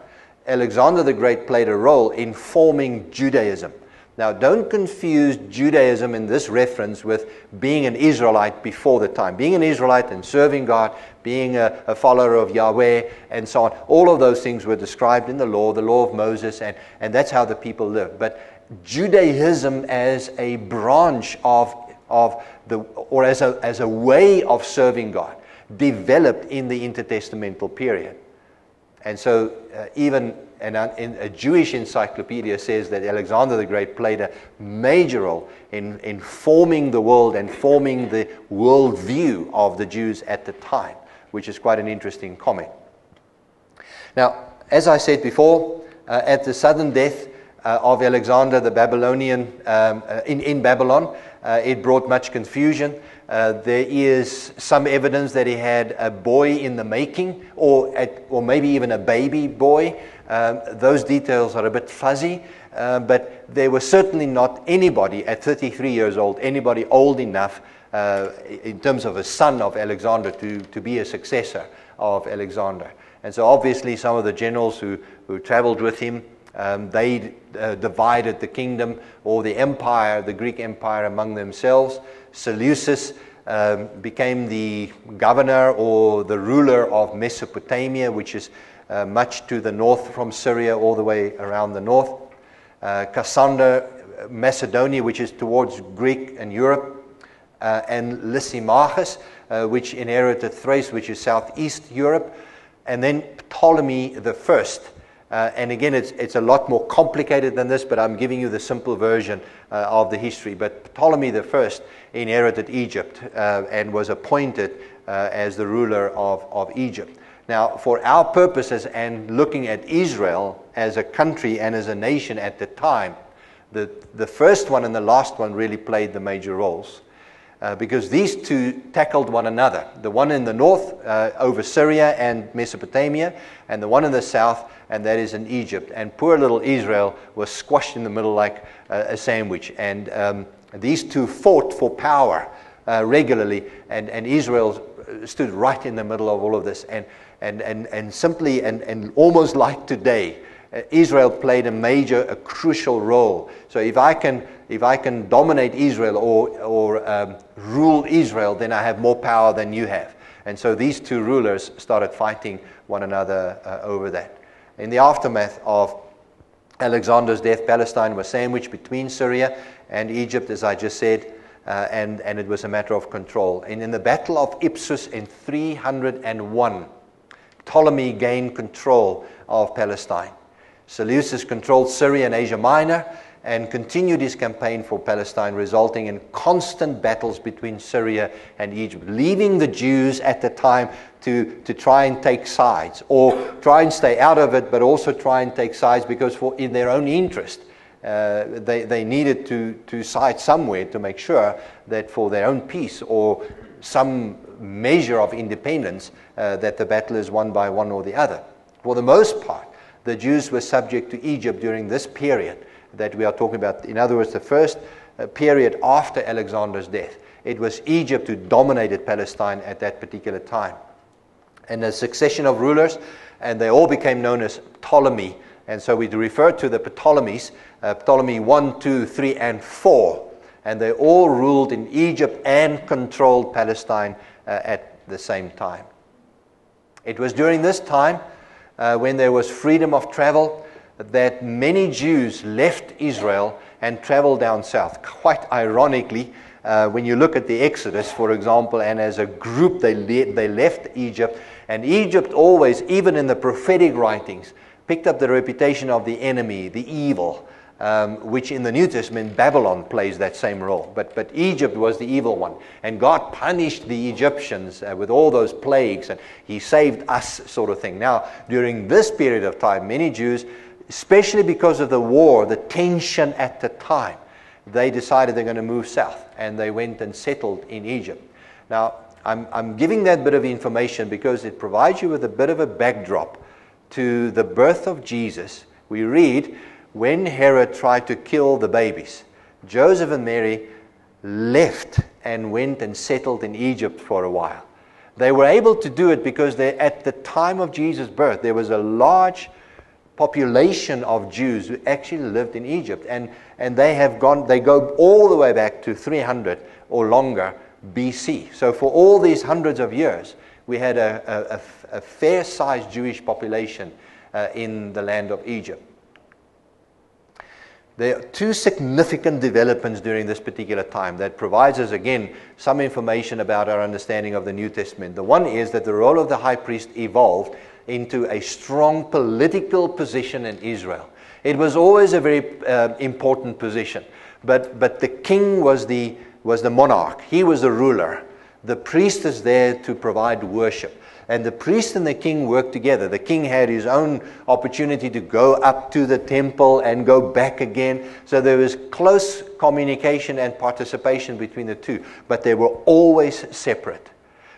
Alexander the Great played a role in forming Judaism. Now, don't confuse Judaism in this reference with being an Israelite before the time. Being an Israelite and serving God, being a, a, follower of Yahweh, and so on. All of those things were described in the law, the law of Moses, and, and that's how the people lived. But Judaism as a branch of, of the, or as a, as a way of serving God, developed in the intertestamental period. And so, uh, even and a Jewish encyclopedia says that Alexander the Great played a major role in, in forming the world and forming the worldview of the Jews at the time, which is quite an interesting comment. Now, as I said before, uh, at the sudden death uh, of Alexander the Babylonian um, uh, in, in Babylon, uh, it brought much confusion. Uh, there is some evidence that he had a boy in the making, or, at, or maybe even a baby boy. Um, those details are a bit fuzzy, uh, but there was certainly not anybody at 33 years old, anybody old enough uh, in terms of a son of Alexander to, to be a successor of Alexander. And so obviously some of the generals who, who traveled with him, um, they uh, divided the kingdom or the empire, the Greek empire, among themselves. Seleucus um, became the governor or the ruler of Mesopotamia, which is uh, much to the north from Syria, all the way around the north. Uh, Cassander, Macedonia, which is towards Greek and Europe. Uh, and Lysimachus, uh, which inherited Thrace, which is southeast Europe. And then Ptolemy the First, uh, and again, it's, it's a lot more complicated than this, but I'm giving you the simple version uh, of the history. But Ptolemy I inherited Egypt uh, and was appointed uh, as the ruler of, of Egypt. Now, for our purposes and looking at Israel as a country and as a nation at the time, the, the first one and the last one really played the major roles. Uh, because these two tackled one another. The one in the north uh, over Syria and Mesopotamia, and the one in the south, and that is in Egypt. And poor little Israel was squashed in the middle like uh, a sandwich. And um, these two fought for power uh, regularly, and, and Israel stood right in the middle of all of this. And, and, and, and simply, and, and almost like today, uh, Israel played a major, a crucial role. So if I can, if I can dominate Israel or, or um, rule Israel, then I have more power than you have. And so these two rulers started fighting one another uh, over that. In the aftermath of Alexander's death, Palestine was sandwiched between Syria and Egypt, as I just said, uh, and, and it was a matter of control. And in the Battle of Ipsus in 301, Ptolemy gained control of Palestine. Seleucus controlled Syria and Asia Minor and continued his campaign for Palestine, resulting in constant battles between Syria and Egypt, leaving the Jews at the time to, to try and take sides or try and stay out of it, but also try and take sides because, for, in their own interest, uh, they, they needed to, to side somewhere to make sure that for their own peace or some measure of independence, uh, that the battle is won by one or the other. For the most part, the Jews were subject to Egypt during this period that we are talking about. In other words, the first uh, period after Alexander's death. It was Egypt who dominated Palestine at that particular time. And a succession of rulers, and they all became known as Ptolemy. And so we refer to the Ptolemies, uh, Ptolemy 1, 2, 3, and 4. and they all ruled in Egypt and controlled Palestine at the same time. It was during this time uh, when there was freedom of travel that many Jews left Israel and traveled down south. Quite ironically, uh, when you look at the Exodus, for example, and as a group they, le- they left Egypt, and Egypt always, even in the prophetic writings, picked up the reputation of the enemy, the evil, um, which in the New Testament, Babylon plays that same role. But, but Egypt was the evil one. And God punished the Egyptians uh, with all those plagues, and He saved us, sort of thing. Now, during this period of time, many Jews, especially because of the war, the tension at the time, they decided they're going to move south, and they went and settled in Egypt. Now, I'm, I'm giving that bit of information because it provides you with a bit of a backdrop to the birth of Jesus. We read when Herod tried to kill the babies, Joseph and Mary left and went and settled in Egypt for a while. They were able to do it because they, at the time of Jesus' birth, there was a large population of Jews who actually lived in Egypt. And, and they have gone, they go all the way back to 300 or longer BC. So for all these hundreds of years, we had a, a, a fair sized Jewish population uh, in the land of Egypt. There are two significant developments during this particular time that provides us again some information about our understanding of the New Testament. The one is that the role of the high priest evolved into a strong political position in Israel. It was always a very uh, important position, but, but the king was the, was the monarch, he was the ruler. The priest is there to provide worship. And the priest and the king worked together. The king had his own opportunity to go up to the temple and go back again. So there was close communication and participation between the two, but they were always separate.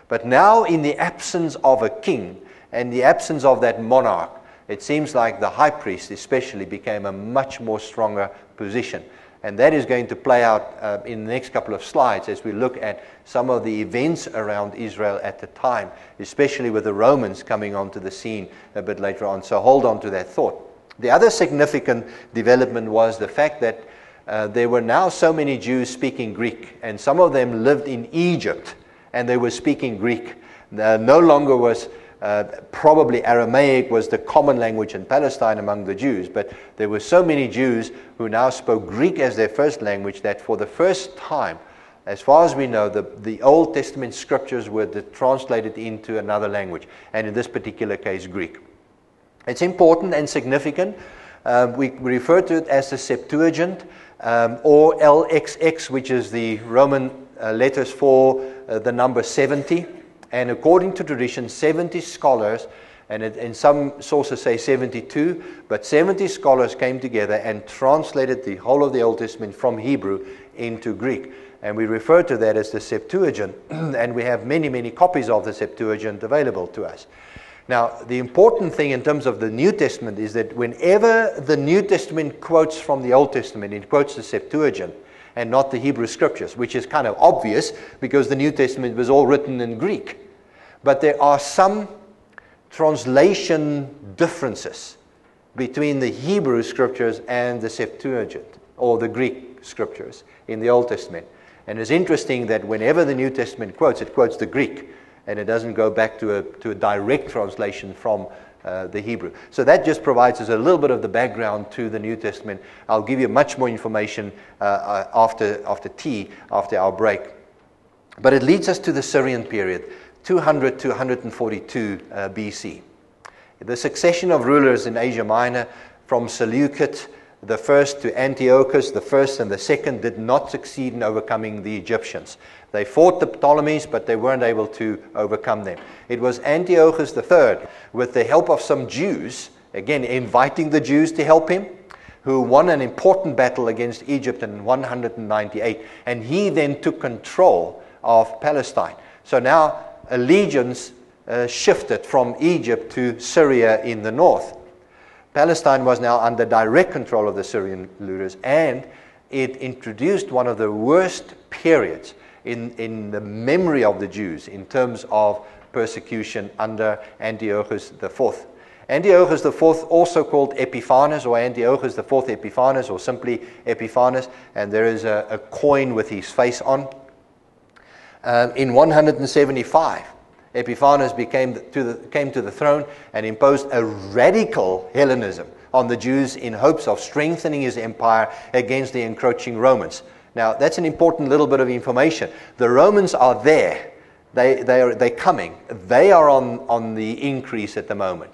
But now, in the absence of a king, and the absence of that monarch, it seems like the high priest especially became a much more stronger position. And that is going to play out uh, in the next couple of slides as we look at some of the events around Israel at the time, especially with the Romans coming onto the scene a bit later on. So hold on to that thought. The other significant development was the fact that uh, there were now so many Jews speaking Greek, and some of them lived in Egypt and they were speaking Greek. Uh, no longer was uh, probably Aramaic was the common language in Palestine among the Jews, but there were so many Jews who now spoke Greek as their first language that for the first time, as far as we know, the, the Old Testament scriptures were translated into another language, and in this particular case, Greek. It's important and significant. Uh, we, we refer to it as the Septuagint um, or LXX, which is the Roman uh, letters for uh, the number 70. And according to tradition, 70 scholars, and and some sources say 72, but 70 scholars came together and translated the whole of the Old Testament from Hebrew into Greek. And we refer to that as the Septuagint, (clears throat) and we have many, many copies of the Septuagint available to us. Now, the important thing in terms of the New Testament is that whenever the New Testament quotes from the Old Testament, it quotes the Septuagint and not the Hebrew scriptures, which is kind of obvious because the New Testament was all written in Greek. But there are some translation differences between the Hebrew scriptures and the Septuagint, or the Greek scriptures in the Old Testament. And it's interesting that whenever the New Testament quotes, it quotes the Greek, and it doesn't go back to a, to a direct translation from uh, the Hebrew. So that just provides us a little bit of the background to the New Testament. I'll give you much more information uh, uh after, after tea, after our break. But it leads us to the Syrian period, 200 to 142 uh, BC. The succession of rulers in Asia Minor from Seleucid the first to Antiochus, the first and the second, did not succeed in overcoming the Egyptians. They fought the Ptolemies, but they weren't able to overcome them. It was Antiochus III, with the help of some Jews, again inviting the Jews to help him, who won an important battle against Egypt in 198. And he then took control of Palestine. So now allegiance uh, shifted from Egypt to Syria in the north. Palestine was now under direct control of the Syrian rulers, and it introduced one of the worst periods in, in the memory of the Jews in terms of persecution under Antiochus IV. Antiochus IV, also called Epiphanes, or Antiochus IV Epiphanes, or simply Epiphanes, and there is a, a coin with his face on. Um, in 175, Epiphanes became to the, came to the throne and imposed a radical Hellenism on the Jews in hopes of strengthening his empire against the encroaching Romans. Now, that's an important little bit of information. The Romans are there, they, they are, they're coming, they are on, on the increase at the moment.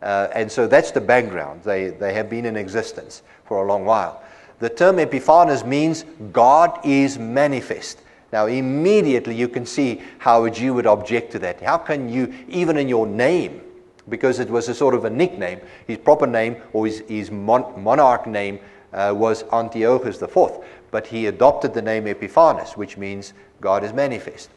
Uh, and so that's the background. They, they have been in existence for a long while. The term Epiphanes means God is manifest. Now, immediately you can see how a Jew would object to that. How can you, even in your name, because it was a sort of a nickname, his proper name or his, his mon- monarch name uh, was Antiochus IV, but he adopted the name Epiphanes, which means God is manifest.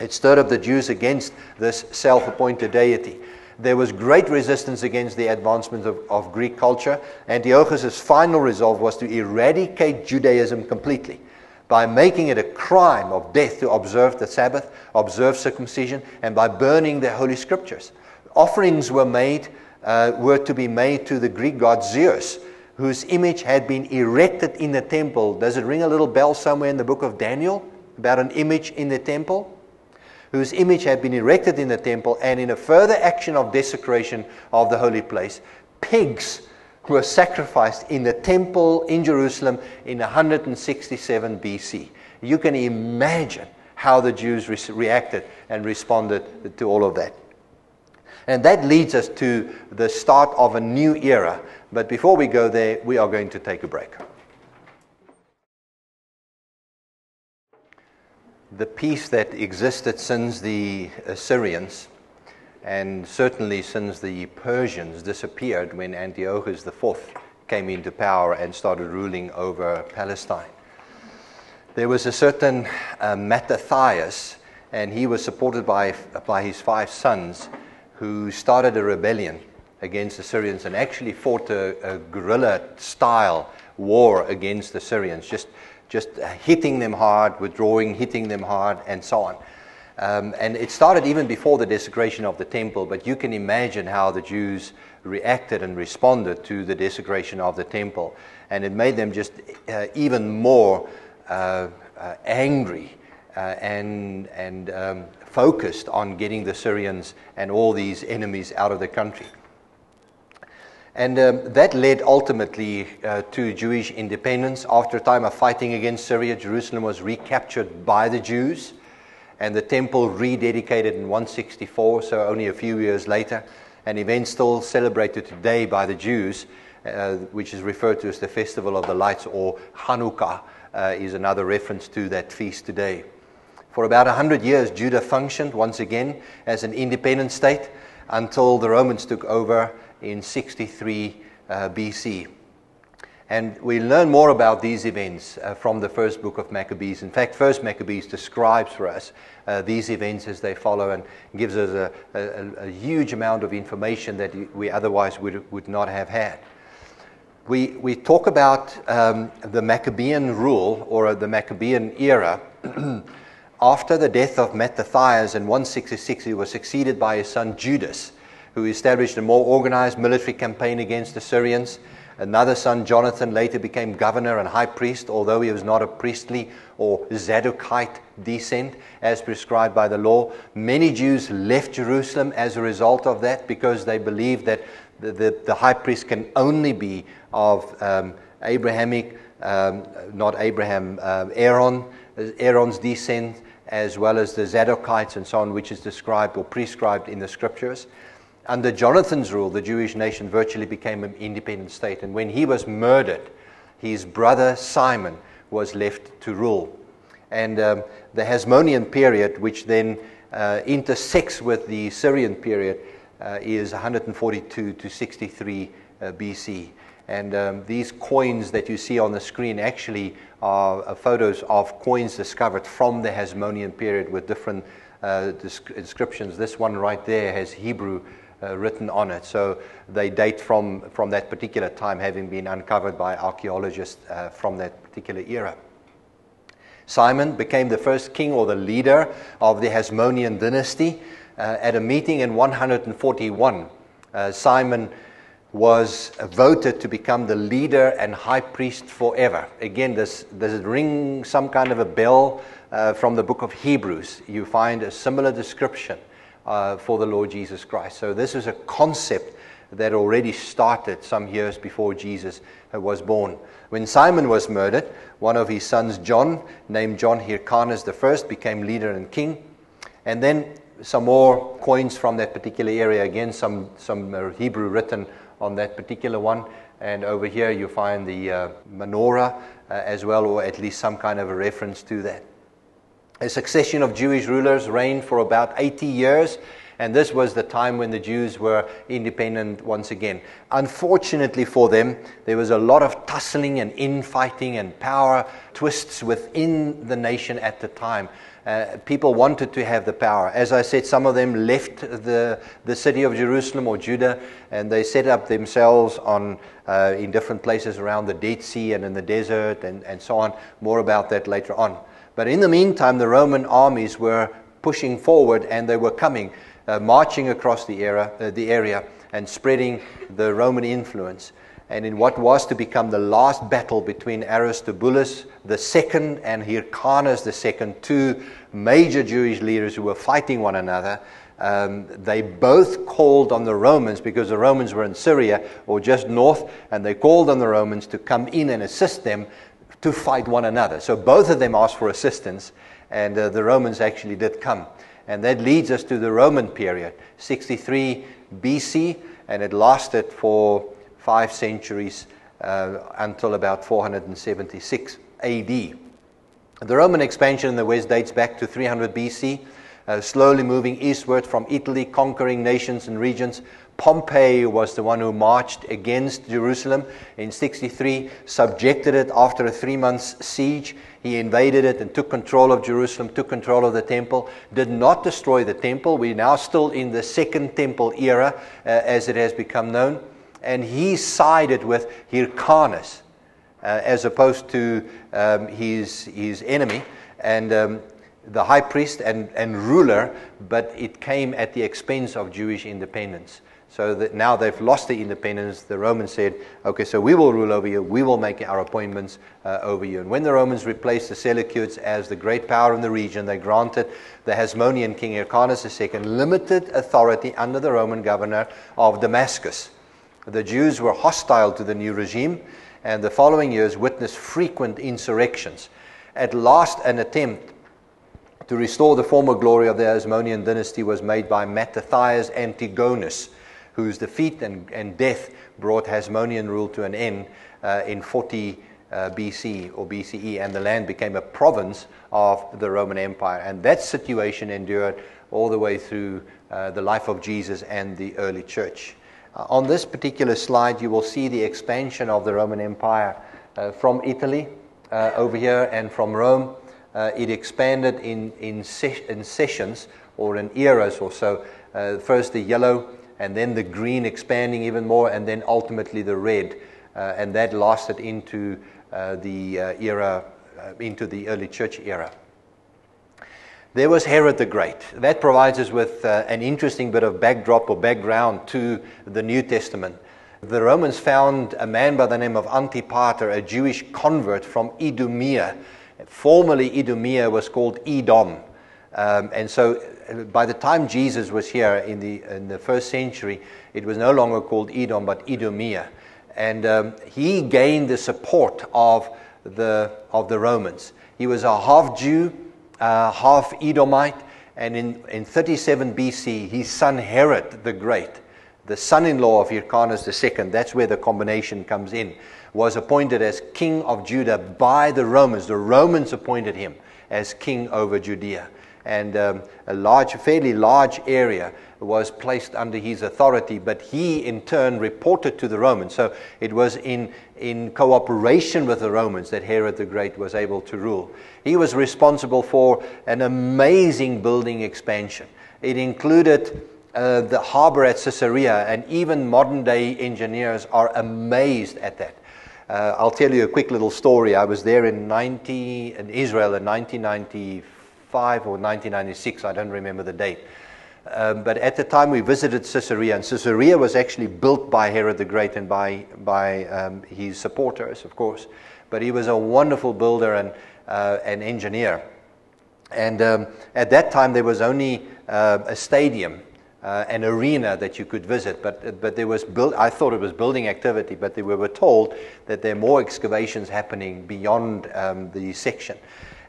It stirred up the Jews against this self appointed deity. There was great resistance against the advancement of, of Greek culture. Antiochus' final resolve was to eradicate Judaism completely by making it a crime of death to observe the Sabbath, observe circumcision, and by burning the Holy Scriptures. Offerings were made, uh, were to be made to the Greek god Zeus, whose image had been erected in the temple. Does it ring a little bell somewhere in the book of Daniel about an image in the temple? Whose image had been erected in the temple, and in a further action of desecration of the holy place, pigs were sacrificed in the temple in Jerusalem in 167 BC. You can imagine how the Jews re- reacted and responded to all of that. And that leads us to the start of a new era. But before we go there, we are going to take a break. The peace that existed since the Assyrians and certainly since the Persians disappeared when Antiochus IV came into power and started ruling over Palestine. There was a certain uh, Mattathias, and he was supported by, by his five sons, who started a rebellion against the Syrians and actually fought a, a guerrilla style war against the Syrians, just, just hitting them hard, withdrawing, hitting them hard, and so on. Um, and it started even before the desecration of the temple, but you can imagine how the Jews reacted and responded to the desecration of the temple. And it made them just uh, even more uh, uh, angry uh, and, and um, focused on getting the Syrians and all these enemies out of the country. And um, that led ultimately uh, to Jewish independence. After a time of fighting against Syria, Jerusalem was recaptured by the Jews and the temple rededicated in 164, so only a few years later, an event still celebrated today by the Jews, uh, which is referred to as the Festival of the Lights or Hanukkah, uh, is another reference to that feast today. For about 100 years, Judah functioned once again as an independent state until the Romans took over in 63 uh, BC. And we learn more about these events uh, from the first book of Maccabees. In fact, First Maccabees describes for us uh, these events as they follow and gives us a, a, a, huge amount of information that we otherwise would, would not have had. We, we talk about um, the Maccabean rule or the Maccabean era. (clears throat) After the death of Mattathias in 166, he was succeeded by his son Judas, who established a more organized military campaign against the Syrians. Another son, Jonathan, later became governor and high priest, although he was not a priestly or Zadokite descent as prescribed by the law. Many Jews left Jerusalem as a result of that because they believed that the, the, the high priest can only be of um, Abrahamic, um, not Abraham, um, Aaron, Aaron's descent, as well as the Zadokites and so on, which is described or prescribed in the scriptures. Under Jonathan's rule, the Jewish nation virtually became an independent state. And when he was murdered, his brother Simon was left to rule. And um, the Hasmonean period, which then uh, intersects with the Syrian period, uh, is 142 to 63 uh, BC. And um, these coins that you see on the screen actually are uh, photos of coins discovered from the Hasmonean period with different uh, inscriptions. This one right there has Hebrew uh, written on it. So they date from, from that particular time, having been uncovered by archaeologists uh, from that particular era. Simon became the first king or the leader of the Hasmonean dynasty. Uh, at a meeting in 141, uh, Simon was voted to become the leader and high priest forever. Again, does, does it ring some kind of a bell uh, from the book of Hebrews? You find a similar description uh, for the Lord Jesus Christ. So, this is a concept that already started some years before Jesus uh, was born. When Simon was murdered, one of his sons, John, named John Hyrcanus I, became leader and king. And then some more coins from that particular area. Again, some, some uh, Hebrew written on that particular one. And over here you find the uh, menorah uh, as well, or at least some kind of a reference to that. A succession of Jewish rulers reigned for about 80 years, and this was the time when the Jews were independent once again. Unfortunately for them, there was a lot of tussling and infighting and power twists within the nation at the time. Uh, people wanted to have the power. As I said, some of them left the, the city of Jerusalem or Judah and they set up themselves on, uh, in different places around the Dead Sea and in the desert and, and so on. More about that later on. But in the meantime, the Roman armies were pushing forward and they were coming, uh, marching across the, era, uh, the area and spreading the Roman influence and in what was to become the last battle between Aristobulus II and Hyrcanus II, two major Jewish leaders who were fighting one another. Um, they both called on the Romans because the Romans were in Syria or just north, and they called on the Romans to come in and assist them to fight one another. So both of them asked for assistance, and uh, the Romans actually did come. And that leads us to the Roman period, 63 BC, and it lasted for five centuries uh, until about 476 AD. The Roman expansion in the west dates back to 300 BC, uh, slowly moving eastward from Italy, conquering nations and regions. Pompey was the one who marched against Jerusalem in 63, subjected it after a three month siege. He invaded it and took control of Jerusalem, took control of the temple, did not destroy the temple. We're now still in the second temple era, uh, as it has become known and he sided with Hyrcanus uh, as opposed to um, his, his enemy and um, the high priest and, and ruler, but it came at the expense of Jewish independence. So that now they've lost their independence, the Romans said, okay, so we will rule over you, we will make our appointments uh, over you. And when the Romans replaced the Seleucids as the great power in the region, they granted the Hasmonean king Hyrcanus II limited authority under the Roman governor of Damascus. The Jews were hostile to the new regime, and the following years witnessed frequent insurrections. At last, an attempt to restore the former glory of the Hasmonean dynasty was made by Mattathias Antigonus, whose defeat and, and death brought Hasmonean rule to an end uh, in 40 uh, BC or BCE, and the land became a province of the Roman Empire. And that situation endured all the way through uh, the life of Jesus and the early church. Uh, on this particular slide, you will see the expansion of the Roman Empire uh, from Italy uh, over here and from Rome. It expanded in, in, se- in, sessions or in eras or so. First the yellow, and then the green expanding even more, and then ultimately the red. Uh, and that lasted into the era, into the early church era. There was Herod the Great. That provides us with uh, an interesting bit of backdrop or background to the New Testament. The Romans found a man by the name of Antipater, a Jewish convert from Idumea. Formerly, Idumea was called Edom. Um, and so, uh, by the time Jesus was here in the, in the first century, it was no longer called Edom, but Idumea. And um, he gained the support of the, of the Romans. He was a half Jew uh, half Edomite. And in, in 37 BC, his son Herod the Great, the son in law of Hyrcanus II, that's where the combination comes in, was appointed as king of Judah by the Romans. The Romans appointed him as king over Judea. And um, a large, fairly large area was placed under his authority, but he in turn reported to the Romans. So it was in, in cooperation with the Romans that Herod the Great was able to rule. He was responsible for an amazing building expansion. It included uh, the harbor at Caesarea, and even modern day engineers are amazed at that. Uh, I'll tell you a quick little story. I was there in, 90, in Israel in 1995 or 1996, I don't remember the date. Um, but at the time we visited Caesarea, and Caesarea was actually built by Herod the Great and by, by um, his supporters, of course. But he was a wonderful builder and uh, an engineer. And um, at that time, there was only uh, a stadium, uh, an arena that you could visit. But, but there was build, I thought it was building activity, but we were told that there are more excavations happening beyond um, the section.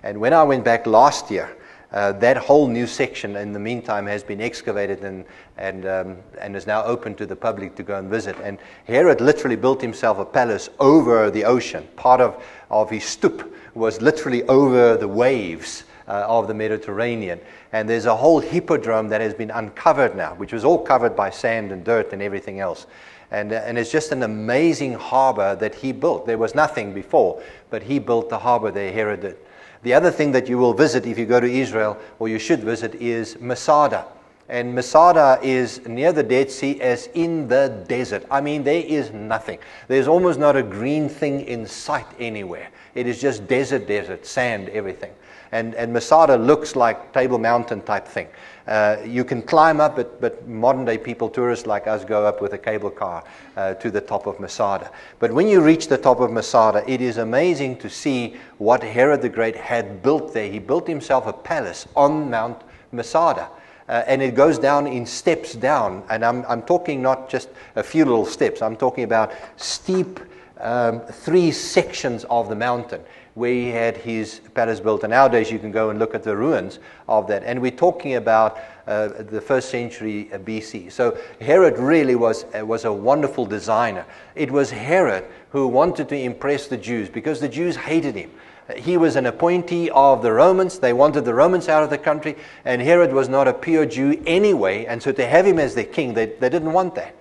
And when I went back last year, uh, that whole new section, in the meantime, has been excavated and, and, um, and is now open to the public to go and visit. And Herod literally built himself a palace over the ocean. Part of, of his stoop was literally over the waves uh, of the Mediterranean. And there's a whole hippodrome that has been uncovered now, which was all covered by sand and dirt and everything else. And, uh, and it's just an amazing harbor that he built. There was nothing before, but he built the harbor there, Herod did. The other thing that you will visit if you go to Israel, or you should visit, is Masada. And Masada is near the Dead Sea, as in the desert. I mean, there is nothing. There's almost not a green thing in sight anywhere. It is just desert, desert, sand, everything. And, and Masada looks like Table Mountain type thing. Uh, you can climb up, but, but modern day people, tourists like us, go up with a cable car uh, to the top of Masada. But when you reach the top of Masada, it is amazing to see what Herod the Great had built there. He built himself a palace on Mount Masada. Uh, and it goes down in steps down. And I'm, I'm talking not just a few little steps, I'm talking about steep um, three sections of the mountain where he had his palace built. And nowadays you can go and look at the ruins of that. And we're talking about uh, the first century BC. So Herod really was, uh, was a wonderful designer. It was Herod who wanted to impress the Jews because the Jews hated him. He was an appointee of the Romans. They wanted the Romans out of the country, and Herod was not a pure Jew anyway. And so to have him as their king, they, they didn't want that.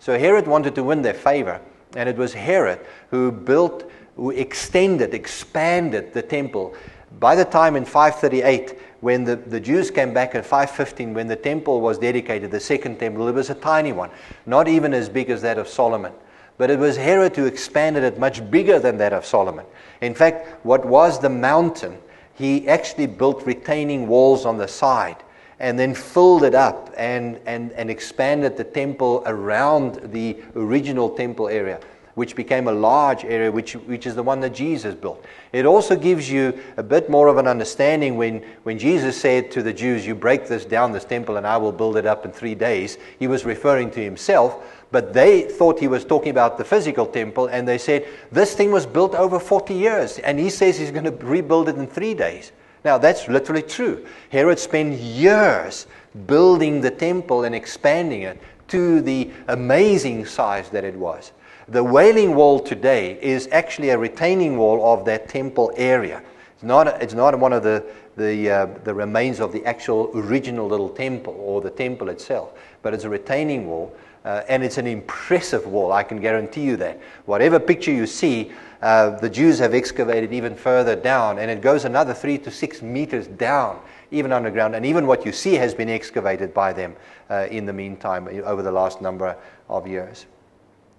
So Herod wanted to win their favor, and it was Herod who built who extended, expanded the temple. By the time in 538, when the, the Jews came back at 515, when the temple was dedicated, the second temple, it was a tiny one, not even as big as that of Solomon. But it was Herod who expanded it much bigger than that of Solomon. In fact, what was the mountain, he actually built retaining walls on the side and then filled it up and, and, and expanded the temple around the original temple area which became a large area, which, which is the one that Jesus built. It also gives you a bit more of an understanding when, when Jesus said to the Jews, You break this down, this temple, and I will build it up in three days. He was referring to himself, but they thought he was talking about the physical temple, and they said, This thing was built over 40 years, and he says he's going to rebuild it in three days. Now, that's literally true. Herod spent years building the temple and expanding it to the amazing size that it was. The Wailing Wall today is actually a retaining wall of that temple area. It's not, it's not one of the, the, uh, the remains of the actual original little temple or the temple itself, but it's a retaining wall. Uh, and it's an impressive wall, I can guarantee you that. Whatever picture you see, uh, the Jews have excavated even further down, and it goes another three to six meters down, even underground. And even what you see has been excavated by them uh, in the meantime over the last number of years.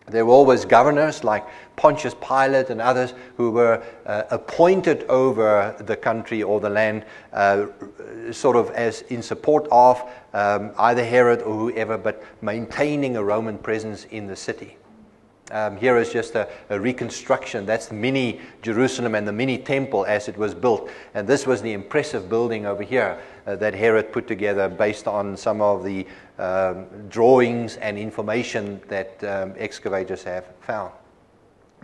There were always governors like Pontius Pilate and others who were uh, appointed over the country or the land, uh, sort of as in support of um, either Herod or whoever, but maintaining a Roman presence in the city. Um, here is just a, a, reconstruction. That's the mini Jerusalem and the mini temple as it was built. And this was the impressive building over here uh, that Herod put together based on some of the um, drawings and information that um, excavators have found.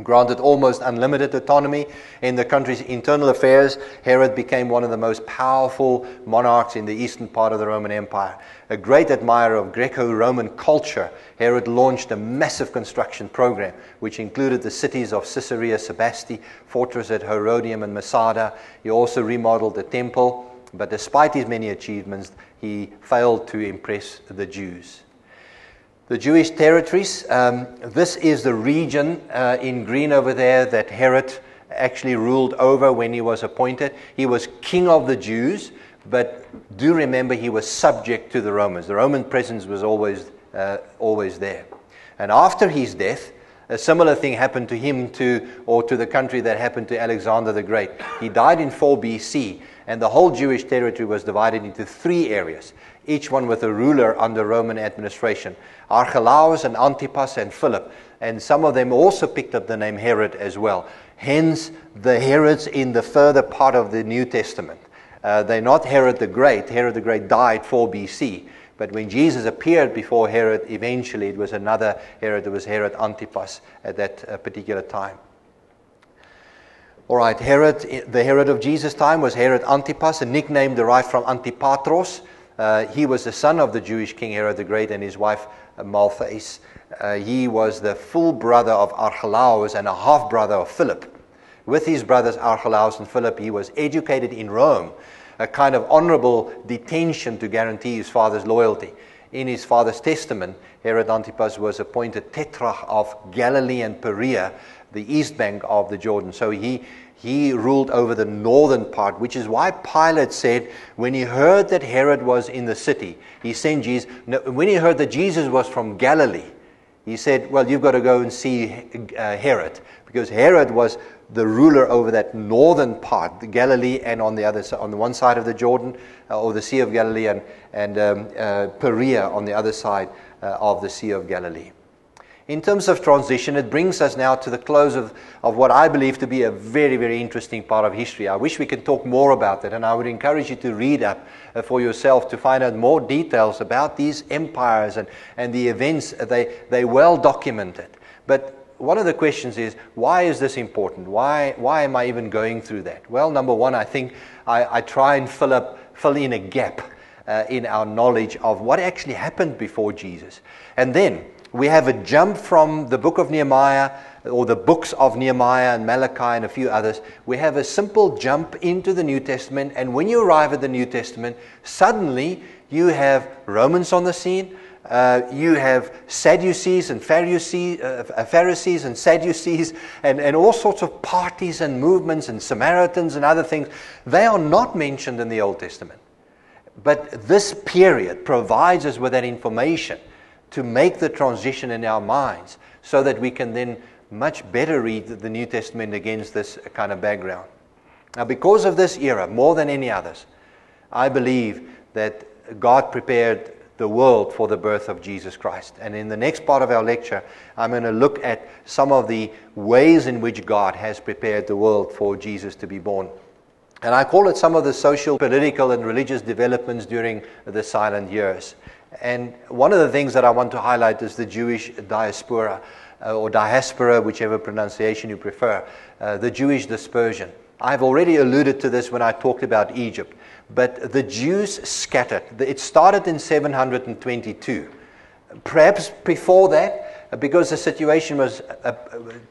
Granted almost unlimited autonomy in the country's internal affairs, Herod became one of the most powerful monarchs in the eastern part of the Roman Empire. A great admirer of Greco Roman culture, Herod launched a massive construction program, which included the cities of Caesarea Sebaste, fortress at Herodium and Masada. He also remodeled the temple, but despite his many achievements, he failed to impress the Jews. The Jewish territories, um, this is the region uh, in green over there that Herod actually ruled over when he was appointed. He was king of the Jews, but do remember he was subject to the Romans. The Roman presence was always, uh, always there. And after his death, A similar thing happened to him to, or to the country that happened to Alexander the Great. He died in 4 BC, and the whole Jewish territory was divided into three areas, each one with a ruler under Roman administration Archelaus and Antipas and Philip. And some of them also picked up the name Herod as well. Hence, the Herods in the further part of the New Testament. Uh, they're not Herod the Great. Herod the Great died 4 BC. But when Jesus appeared before Herod, eventually it was another Herod. It was Herod Antipas at that uh, particular time. All right, Herod, the Herod of Jesus' time was Herod Antipas, a nickname derived from Antipatros. Uh, he was the son of the Jewish king Herod the Great and his wife Malthace. Uh, he was the full brother of Archelaus and a half brother of Philip. With his brothers Archelaus and Philip, he was educated in Rome a kind of honorable detention to guarantee his father's loyalty. In his father's testament, Herod Antipas was appointed tetrarch of Galilee and Perea, the east bank of the Jordan. So he, he ruled over the northern part, which is why Pilate said when he heard that Herod was in the city, he sent Jesus. When he heard that Jesus was from Galilee, he said, Well, you've got to go and see uh, Herod, because Herod was the ruler over that northern part, the Galilee, and on the other on the one side of the Jordan uh, or the Sea of Galilee, and, and um, uh, Perea on the other side uh, of the Sea of Galilee. In terms of transition, it brings us now to the close of, of what I believe to be a very, very interesting part of history. I wish we could talk more about that, and I would encourage you to read up uh, for yourself to find out more details about these empires and, and the events. They, they well documented. But one of the questions is why is this important? Why, why am I even going through that? Well, number one, I think I, I try and fill, up, fill in a gap uh, in our knowledge of what actually happened before Jesus. And then we have a jump from the book of Nehemiah or the books of Nehemiah and Malachi and a few others. We have a simple jump into the New Testament. And when you arrive at the New Testament, suddenly you have Romans on the scene. Uh, you have Sadducees and Pharisees, uh, Pharisees and Sadducees and, and all sorts of parties and movements and Samaritans and other things. They are not mentioned in the Old Testament. But this period provides us with that information to make the transition in our minds so that we can then much better read the New Testament against this kind of background. Now, because of this era, more than any others, I believe that God prepared the world for the birth of Jesus Christ. And in the next part of our lecture, I'm going to look at some of the ways in which God has prepared the world for Jesus to be born. And I call it some of the social, political, and religious developments during the silent years. And one of the things that I want to highlight is the Jewish diaspora, uh, or diaspora, whichever pronunciation you prefer, uh, the Jewish dispersion. I've already alluded to this when I talked about Egypt. But the Jews scattered. It started in 722. Perhaps before that, uh, because the situation was uh,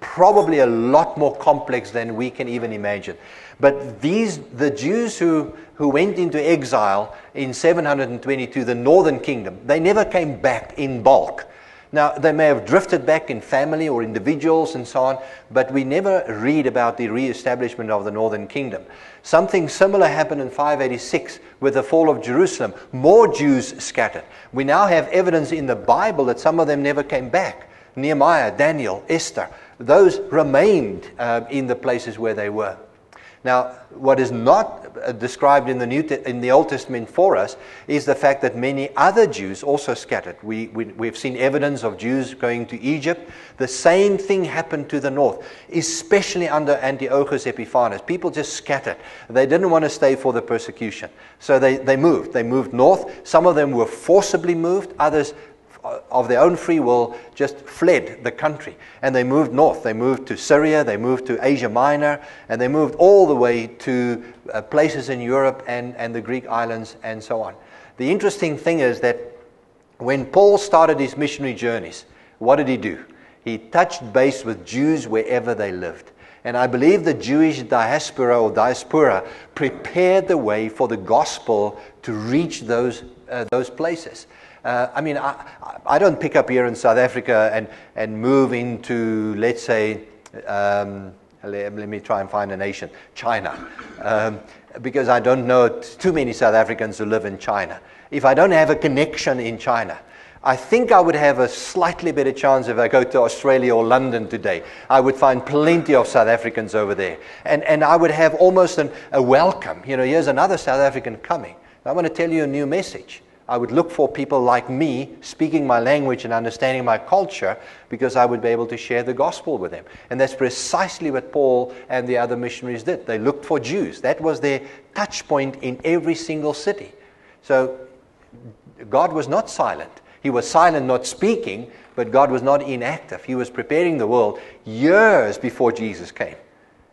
probably a lot more complex than we can even imagine. But these, the Jews who, who went into exile in 722, the northern kingdom, they never came back in bulk. Now, they may have drifted back in family or individuals and so on, but we never read about the re-establishment of the northern kingdom. Something similar happened in 586 with the fall of Jerusalem. More Jews scattered. We now have evidence in the Bible that some of them never came back. Nehemiah, Daniel, Esther, those remained uh, in the places where they were. Now, what is not uh, described in the, New in the Old Testament for us is the fact that many other Jews also scattered. We, we, we've seen evidence of Jews going to Egypt. The same thing happened to the north, especially under Antiochus Epiphanes. People just scattered. They didn't want to stay for the persecution. So they, they moved. They moved north. Some of them were forcibly moved, others of their own free will, just fled the country. And they moved north. They moved to Syria, they moved to Asia Minor, and they moved all the way to uh, places in Europe and, and the Greek islands and so on. The interesting thing is that when Paul started his missionary journeys, what did he do? He touched base with Jews wherever they lived. And I believe the Jewish diaspora or diaspora prepared the way for the gospel to reach those, uh, those places. Uh, I mean, I, I don't pick up here in South Africa and, and move into, let's say, um, let, let, me try and find a nation, China, um, because I don't know too many South Africans who live in China. If I don't have a connection in China, I think I would have a slightly better chance if I go to Australia or London today. I would find plenty of South Africans over there. And, and I would have almost an, a welcome. You know, here's another South African coming. I want to tell you a new message. I would look for people like me speaking my language and understanding my culture because I would be able to share the gospel with them. And that's precisely what Paul and the other missionaries did. They looked for Jews. That was their touch point in every single city. So God was not silent. He was silent, not speaking, but God was not inactive. He was preparing the world years before Jesus came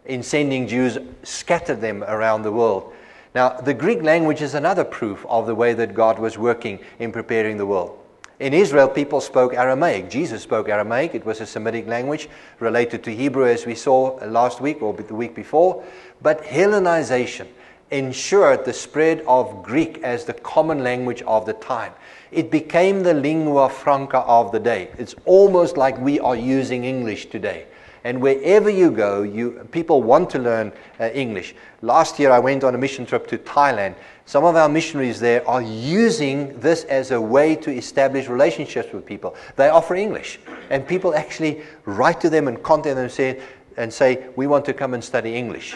in sending Jews, scattered them around the world. Now, the Greek language is another proof of the way that God was working in preparing the world. In Israel, people spoke Aramaic. Jesus spoke Aramaic. It was a Semitic language related to Hebrew, as we saw last week or the week before. But Hellenization ensured the spread of Greek as the common language of the time. It became the lingua franca of the day. It's almost like we are using English today. And wherever you go, you, people want to learn uh, English. Last year, I went on a mission trip to Thailand. Some of our missionaries there are using this as a way to establish relationships with people. They offer English, and people actually write to them and contact them and say, and say We want to come and study English.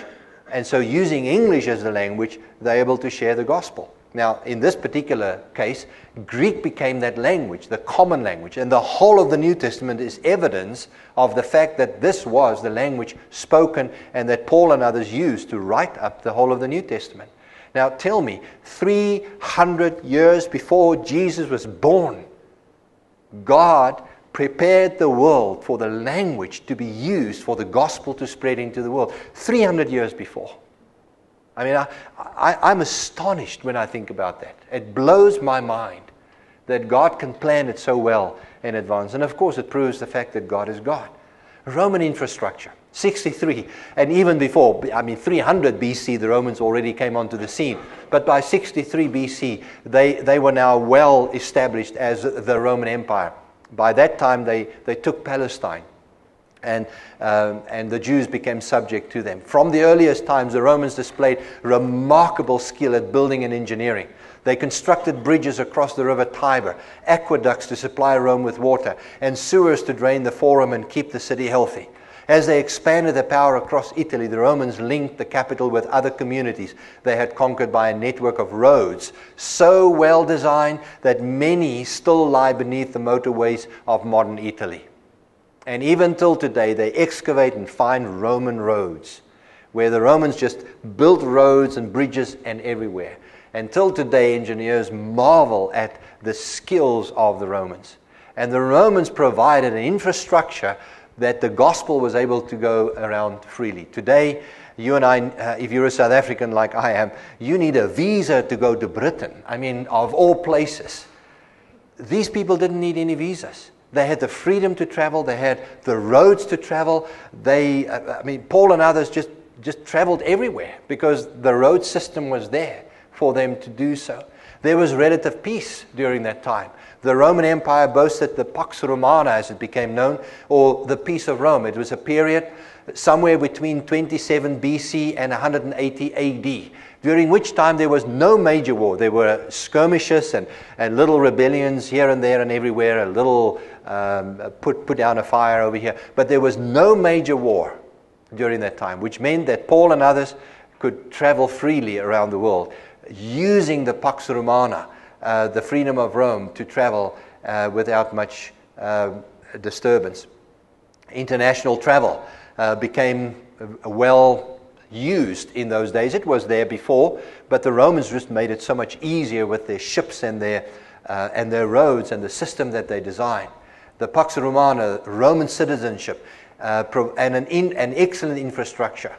And so, using English as the language, they're able to share the gospel. Now, in this particular case, Greek became that language, the common language. And the whole of the New Testament is evidence of the fact that this was the language spoken and that Paul and others used to write up the whole of the New Testament. Now, tell me, 300 years before Jesus was born, God prepared the world for the language to be used for the gospel to spread into the world. 300 years before. I mean, I, I, am astonished when I think about that. It blows my mind that God can plan it so well in advance. And of course, it proves the fact that God is God. Roman infrastructure, 63, and even before, I mean, 300 BC, the Romans already came onto the scene. But by 63 BC, they, they were now well established as the Roman Empire. By that time, they, they took Palestine and, um, and the Jews became subject to them. From the earliest times, the Romans displayed remarkable skill at building and engineering. They constructed bridges across the river Tiber, aqueducts to supply Rome with water, and sewers to drain the forum and keep the city healthy. As they expanded their power across Italy, the Romans linked the capital with other communities they had conquered by a network of roads so well designed that many still lie beneath the motorways of modern Italy. And even till today, they excavate and find Roman roads where the Romans just built roads and bridges and everywhere. Until today, engineers marvel at the skills of the Romans. And the Romans provided an infrastructure that the gospel was able to go around freely. Today, you and I, uh, if you're a South African like I am, you need a visa to go to Britain. I mean, of all places. These people didn't need any visas. They had the freedom to travel. They had the roads to travel. They, uh, I mean, Paul and others just, just traveled everywhere because the road system was there for them to do so. There was relative peace during that time. The Roman Empire boasted the Pax Romana, as it became known, or the Peace of Rome. It was a period somewhere between 27 BC and 180 AD during which time there was no major war. There were skirmishes and, and little rebellions here and there and everywhere, a little um, put, put down a fire over here. But there was no major war during that time, which meant that Paul and others could travel freely around the world using the Pax Romana, uh, the freedom of Rome, to travel uh, without much uh, disturbance. International travel uh, became well used in those days. It was there before, but the Romans just made it so much easier with their ships and their, uh, and their roads and the system that they designed. The Pax Romana, Roman citizenship, uh, and an, in, an excellent infrastructure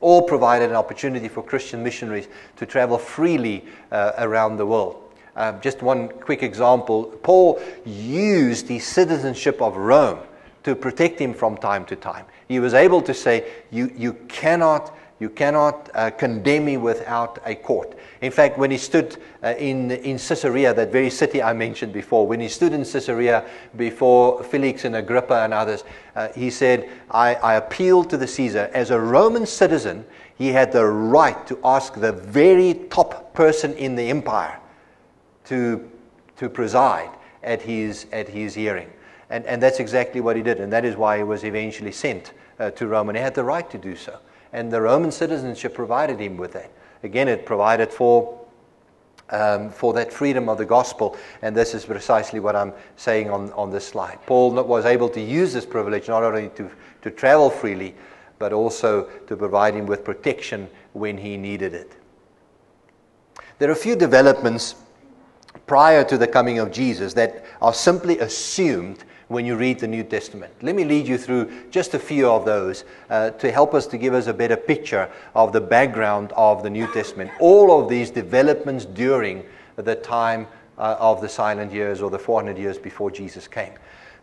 all provided an opportunity for Christian missionaries to travel freely uh, around the world. Uh, just one quick example Paul used the citizenship of Rome to protect him from time to time. He was able to say, You, you cannot you cannot uh, condemn me without a court. In fact, when he stood uh, in, in Caesarea, that very city I mentioned before, when he stood in Caesarea before Felix and Agrippa and others, uh, he said, I, I appeal to the Caesar. As a Roman citizen, he had the right to ask the very top person in the empire to, to preside. at his, at his hearing. And, and that's exactly what he did. And that is why he was eventually sent uh, to Rome. And he had the right to do so. And the Roman citizenship provided him with that. Again, it provided for um, for that freedom of the gospel. And this is precisely what I'm saying on, on this slide. Paul was able to use this privilege not only to, to travel freely, but also to provide him with protection when he needed it. There are a few developments prior to the coming of Jesus that are simply assumed when you read the New Testament. Let me lead you through just a few of those uh, to help us to give us a better picture of the background of the New Testament. All of these developments during the time uh, of the silent years or the 400 years before Jesus came.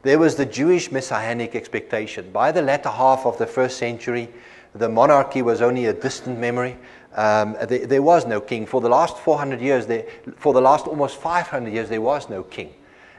There was the Jewish messianic expectation. By the latter half of the first century, the monarchy was only a distant memory. Um, there, there, was no king. For the last 400 years, there, for the last almost 500 years, there was no king.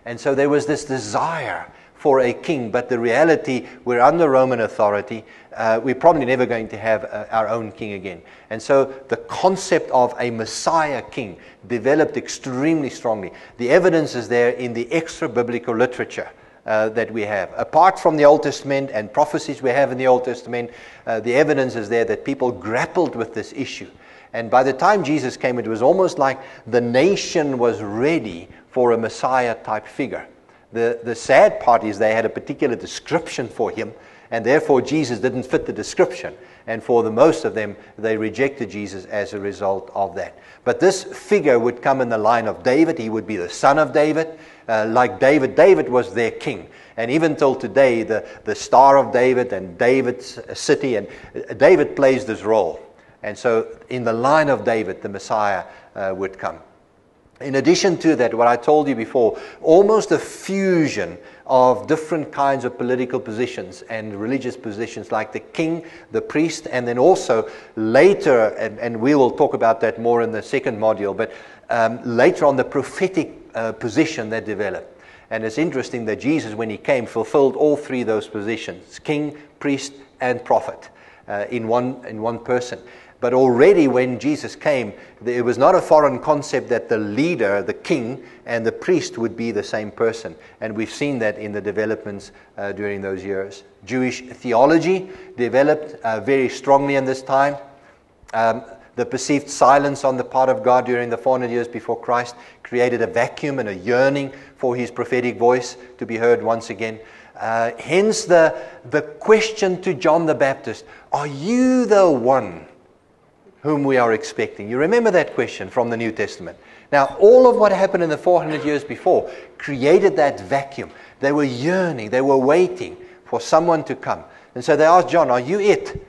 And so there was this desire for a king, but the reality, we're under Roman authority. Uh, we're probably never going to have uh, our own king again. And so the concept of a Messiah king developed extremely strongly. The evidence is there in the extra biblical literature. Uh, that we have. Apart from the Old Testament and prophecies we have in the Old Testament, uh, the evidence is there that people grappled with this issue. And by the time Jesus came, it was almost like the nation was ready for a Messiah type figure. The, the sad part is they had a particular description for him, and therefore Jesus didn't fit the description. And for the most of them, they rejected Jesus as a result of that. But this figure would come in the line of David. He would be the son of David. Uh, like David, David was their king. And even till today, the, the Star of David and David's city, and uh, David plays this role. And so, in the line of David, the Messiah uh, would come. In addition to that, what I told you before, almost a fusion of different kinds of political positions and religious positions, like the king, the priest, and then also later, and, and we will talk about that more in the second module, but um, later on, the prophetic uh, position that developed. And it's interesting that Jesus, when he came, fulfilled all three of those positions king, priest, and prophet uh, in, one, in one person. But already when Jesus came, it was not a foreign concept that the leader, the king, and the priest would be the same person. And we've seen that in the developments uh, during those years. Jewish theology developed uh, very strongly in this time. Um, the perceived silence on the part of God during the 400 years before Christ created a vacuum and a yearning for his prophetic voice to be heard once again. Uh, hence the, the question to John the Baptist Are you the one whom we are expecting? You remember that question from the New Testament. Now, all of what happened in the 400 years before created that vacuum. They were yearning, they were waiting for someone to come. And so they asked John, Are you it?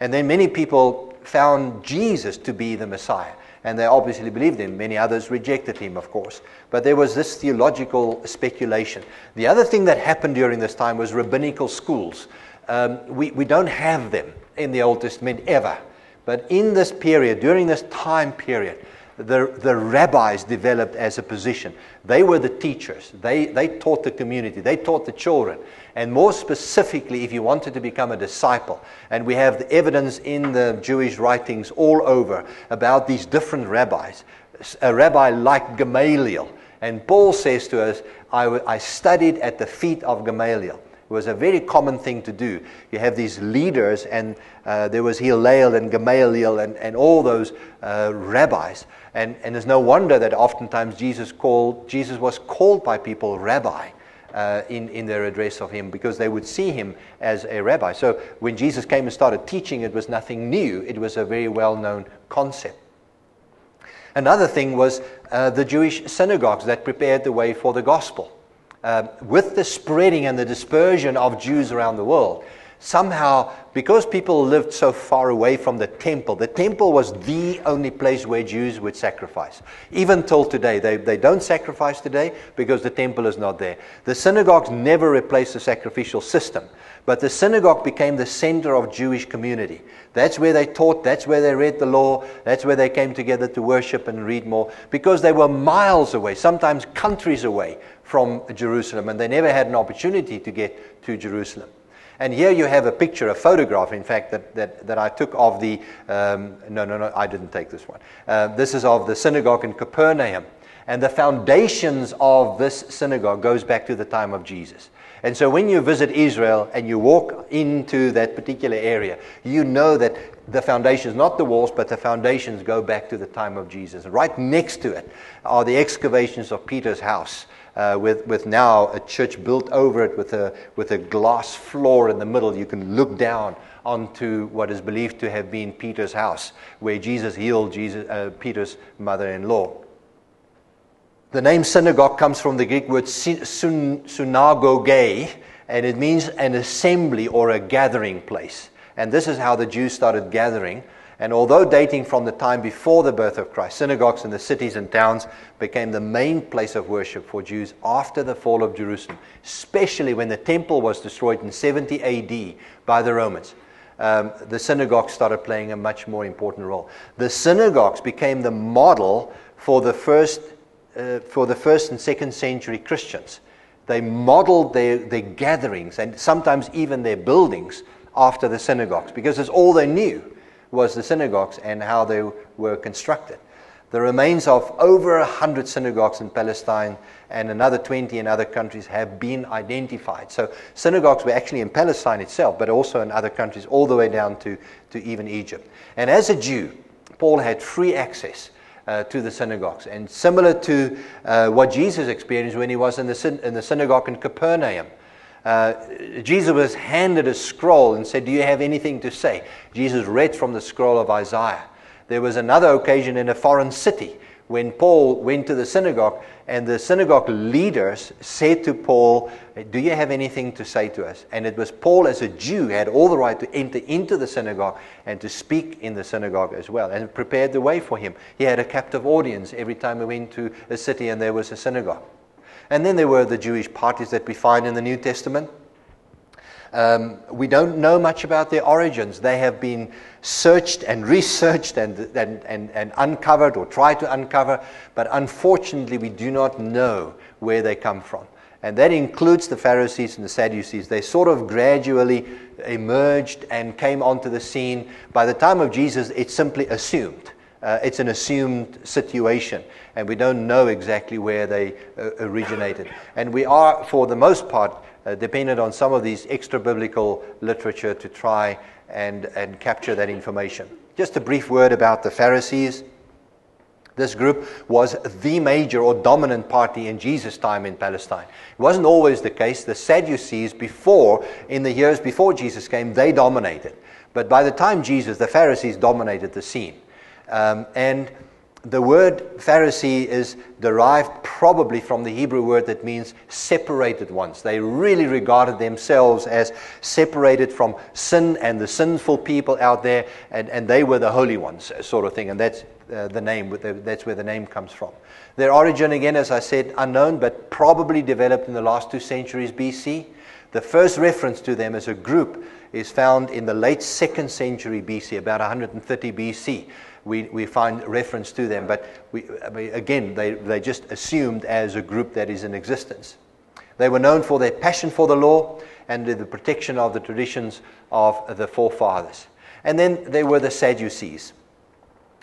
And then many people found Jesus to be the Messiah. And they obviously believed him. Many others rejected him, of course. But there was this theological speculation. The other thing that happened during this time was rabbinical schools. Um, we, we don't have them in the Old Testament ever. But in this period, during this time period, the, the rabbis developed as a position. They were the teachers. They, they taught the community. They taught the children. And more specifically, if you wanted to become a disciple, and we have the evidence in the Jewish writings all over about these different rabbis. A rabbi like Gamaliel. And Paul says to us, I, I studied at the feet of Gamaliel. Was a very common thing to do. You have these leaders, and uh, there was Hillel and Gamaliel and, and all those uh, rabbis. And, and there's no wonder that oftentimes Jesus, called, Jesus was called by people rabbi. Uh, in, in their address of him because they would see him as a rabbi. So when Jesus came and started teaching, it was nothing new, it was a very well known concept. Another thing was uh, the Jewish synagogues that prepared the way for the gospel uh, with the spreading and the dispersion of Jews around the world, somehow, because people lived so far away from the temple, the temple was the only place where Jews would sacrifice. Even till today, they, they don't sacrifice today because the temple is not there. The synagogues never replaced the sacrificial system. But the synagogue became the center of Jewish community. That's where they taught, that's where they read the law, that's where they came together to worship and read more, because they were miles away, sometimes countries away from Jerusalem, and they never had an opportunity to get to Jerusalem. And here you have a picture, a photograph, in fact, that, that, that I took of the. Um, no, no, no, I didn't take this one. Uh, this is of the synagogue in Capernaum. And the foundations of this synagogue goes back to the time of Jesus. And so when you visit Israel and you walk into that particular area, you know that the foundations, not the walls, but the foundations go back to the time of Jesus. Right next to it are the excavations of Peter's house. Uh, with, with now a church built over it with a, with a glass floor in the middle. You can look down onto what is believed to have been Peter's house, where Jesus healed Jesus, uh, Peter's mother in law. The name synagogue comes from the Greek word synagoge, and it means an assembly or a gathering place. And this is how the Jews started gathering. And although dating from the time before the birth of Christ, synagogues in the cities and towns became the main place of worship for Jews after the fall of Jerusalem, especially when the temple was destroyed in 70 AD by the Romans. Um, the synagogues started playing a much more important role. The synagogues became the model for the first uh, for the first and second century Christians. They modeled their, their gatherings and sometimes even their buildings after the synagogues because it's all they knew was the synagogues and how they were constructed. The remains of over 100 synagogues in Palestine and another 20 in other countries have been identified. So, synagogues were actually in Palestine itself, but also in other countries, all the way down to, to even Egypt. And as a Jew, Paul had free access uh, to the synagogues. And similar to uh, what Jesus experienced when he was in the, in the synagogue in Capernaum. Uh, Jesus was handed a scroll and said, Do you have anything to say? Jesus read from the scroll of Isaiah. There was another occasion in a foreign city when Paul went to the synagogue, and the synagogue leaders said to Paul, Do you have anything to say to us? And it was Paul, as a Jew, had all the right to enter into the synagogue and to speak in the synagogue as well, and prepared the way for him. He had a captive audience every time he went to a city and there was a synagogue. And then there were the Jewish parties that we find in the New Testament. Um, we don't know much about their origins. They have been searched and researched and, and, and, and uncovered or tried to uncover, but unfortunately, we do not know where they come from. And that includes the Pharisees and the Sadducees. They sort of gradually emerged and came onto the scene. By the time of Jesus, it's simply assumed. Uh, it's an assumed situation, and we don't know exactly where they uh, originated. And we are, for the most part, uh, depended on some of these extra biblical literature to try and, and capture that information. Just a brief word about the Pharisees. This group was the major or dominant party in Jesus' time in Palestine. It wasn't always the case. The Sadducees, before, in the years before Jesus came, they dominated. But by the time Jesus, the Pharisees dominated the scene. Um, and the word Pharisee is derived probably from the Hebrew word that means separated ones. They really regarded themselves as separated from sin and the sinful people out there, and, and they were the holy ones, sort of thing. And that's uh, the name, that's where the name comes from. Their origin, again, as I said, unknown, but probably developed in the last two centuries BC. The first reference to them as a group is found in the late second century BC, about 130 BC we, we find reference to them. But we, I mean, again, they, they just assumed as a group that is in existence. They were known for their passion for the law and the protection of the traditions of the forefathers. And then there were the Sadducees.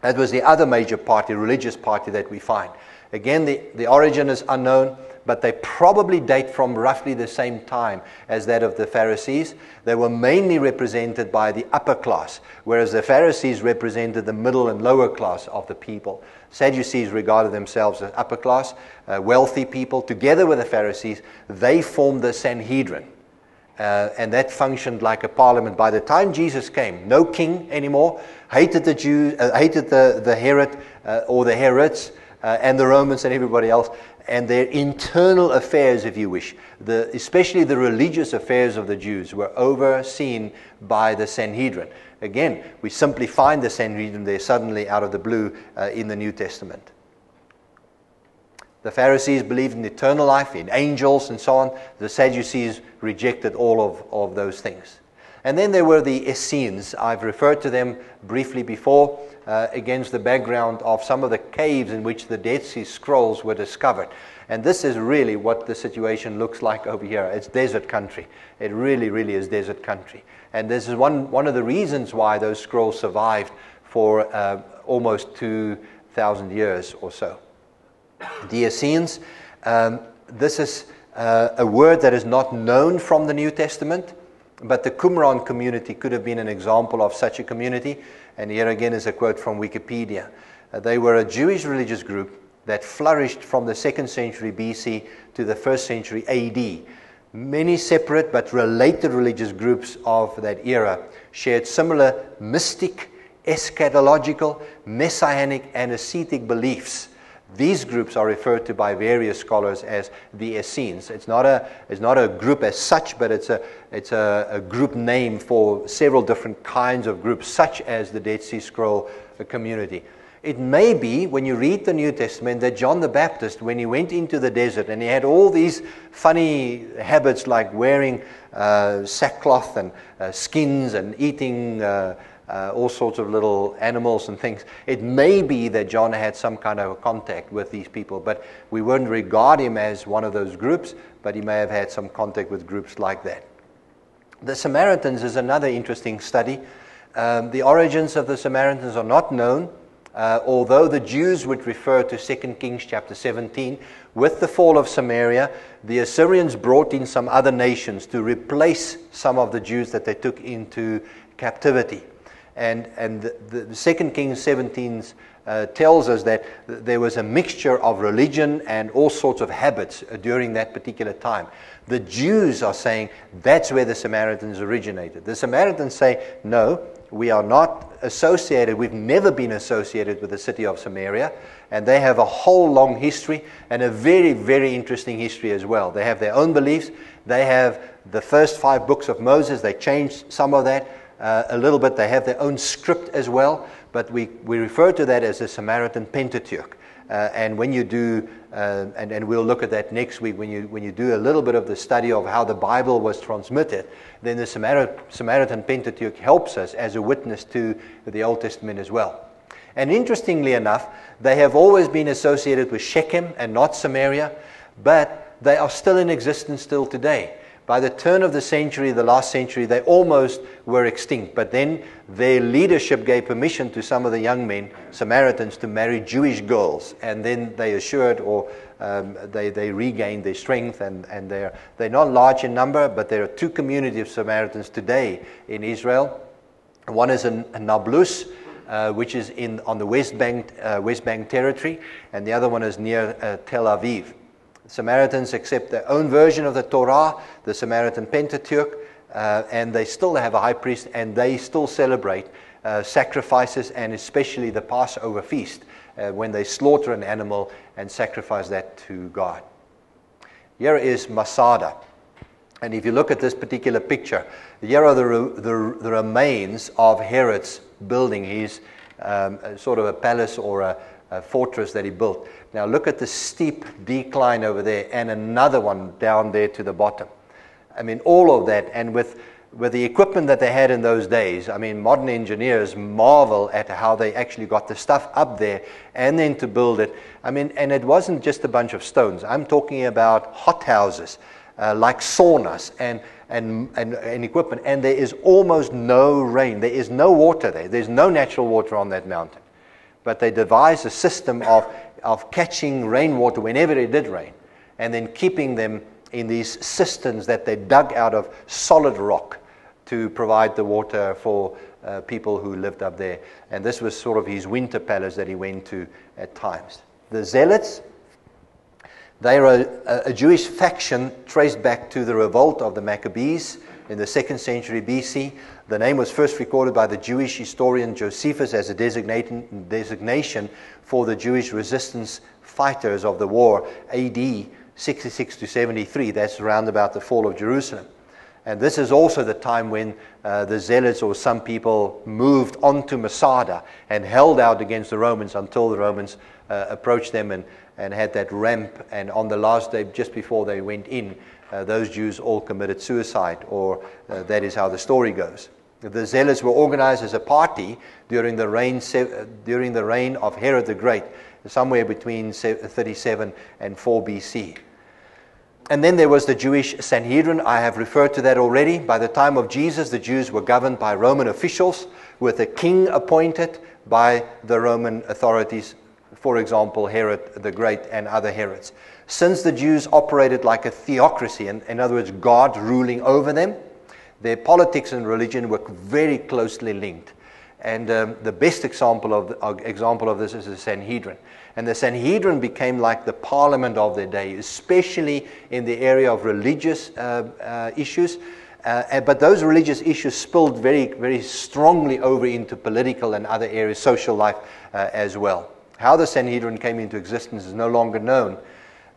That was the other major party, religious party that we find. Again, the, the origin is unknown but they probably date from roughly the same time as that of the Pharisees. They were mainly represented by the upper class, whereas the Pharisees represented the middle and lower class of the people. Sadducees regarded themselves as upper class, uh, wealthy people. Together with the Pharisees, they formed the Sanhedrin. Uh, and that functioned like a parliament. By the time Jesus came, no king anymore, hated the Jews, uh, hated the, the Herod uh, or the Herods, uh, and the Romans and everybody else and their internal affairs, if you wish, the, especially the religious affairs of the Jews, were overseen by the Sanhedrin. Again, we simply find the Sanhedrin there suddenly out of the blue uh, in the New Testament. The Pharisees believed in eternal life, in angels, and so on. The Sadducees rejected all of, of those things. And then there were the Essenes. I've referred to them briefly before uh, against the background of some of the caves in which the Dead Sea Scrolls were discovered. And this is really what the situation looks like over here. It's desert country. It really, really is desert country. And this is one, one of the reasons why those scrolls survived for uh, almost 2,000 years or so. The Essenes, um, this is uh, a word that is not known from the New Testament, but the Qumran community could have been an example of such a community. And here again is a quote from Wikipedia. Uh, they were a Jewish religious group that flourished from the second century BC to the first century AD. Many separate but related religious groups of that era shared similar mystic, eschatological, messianic, and ascetic beliefs. These groups are referred to by various scholars as the Essenes. It's not a, it's not a group as such, but it's, a, it's a, a group name for several different kinds of groups, such as the Dead Sea Scroll community. It may be, when you read the New Testament, that John the Baptist, when he went into the desert and he had all these funny habits like wearing uh, sackcloth and uh, skins and eating uh, uh all sorts of little animals and things, it may be that John had some kind of contact with these people, but we wouldn't regard him as one of those groups, but he may have had some contact with groups like that. The Samaritans is another interesting study. Um, the origins of the Samaritans are not known. Uh, although the Jews would refer to 2 Kings chapter 17, with the fall of Samaria, the Assyrians brought in some other nations to replace some of the Jews that they took into captivity. And, and the, the 2 Kings 17 uh, tells us that there was a mixture of religion and all sorts of habits uh, during that particular time. The Jews are saying that's where the Samaritans originated. The Samaritans say, no, we are not associated, we've never been associated with the city of Samaria, and they have a whole long history and a very, very interesting history as well. They have their own beliefs. They have the first five books of Moses, they changed some of that uh, a little bit. They have their own script as well, but we, we refer to that as the Samaritan Pentateuch. Uh, and when you do, uh, and, and we'll look at that next week, when you, when you do a little bit of the study of how the Bible was transmitted, then the Samaritan Pentateuch helps us as a witness to the Old Testament as well. And interestingly enough, they have always been associated with Shechem and not Samaria, but they are still in existence still today. By the turn of the century, the last century, they almost were extinct. But then their leadership gave permission to some of the young men, Samaritans, to marry Jewish girls. And then they assured or um, they, they regained their strength. And, and they're, they're not large in number, but there are two communities of Samaritans today in Israel. One is in Nablus, uh, which is in, on the West Bank, uh, West Bank territory, and the other one is near uh, Tel Aviv. Samaritans accept their own version of the Torah, the Samaritan Pentateuch, uh, and they still have a high priest and they still celebrate uh, sacrifices and especially the Passover feast uh, when they slaughter an animal and sacrifice that to God. Here is Masada. And if you look at this particular picture, here are the, the, the remains of Herod's building. He's um, sort of a palace or a, a fortress that he built. Now look at the steep decline over there and another one down there to the bottom. I mean, all of that, and with, with the equipment that they had in those days, I mean, modern engineers marvel at how they actually got the stuff up there and then to build it. I mean, and it wasn't just a bunch of stones. I'm talking about hothouses, uh, like saunas and, and, and, and equipment, and there is almost no rain. There is no water there. There's no natural water on that mountain. But they devised a system of, of catching rainwater whenever it did rain and then keeping them in these cisterns that they dug out of solid rock to provide the water for uh, people who lived up there. And this was sort of his winter palace that he went to at times. The Zealots, they are a, a Jewish faction traced back to the revolt of the Maccabees in the second century BC. The name was first recorded by the Jewish historian Josephus as a designation for the Jewish resistance fighters of the war, AD 66 to 73. That's around about the fall of Jerusalem. And this is also the time when uh, the zealots or some people moved onto Masada and held out against the Romans until the Romans uh, approached them and, and had that ramp. And on the last day, just before they went in, uh, those Jews all committed suicide, or uh, that is how the story goes. The Zealots were organized as a party during the reign, uh, during the reign of Herod the Great, somewhere between 37 and 4 BC. And then there was the Jewish Sanhedrin. I have referred to that already. By the time of Jesus, the Jews were governed by Roman officials with a king appointed by the Roman authorities for example, Herod the Great and other Herods. Since the Jews operated like a theocracy, in, in other words, God ruling over them, their politics and religion were very closely linked. And um, the best example of, the, uh, example of this is the Sanhedrin. And the Sanhedrin became like the parliament of their day, especially in the area of religious uh, uh, issues. Uh, but those religious issues spilled very, very strongly over into political and other areas, social life uh, as well. How the Sanhedrin came into existence is no longer known,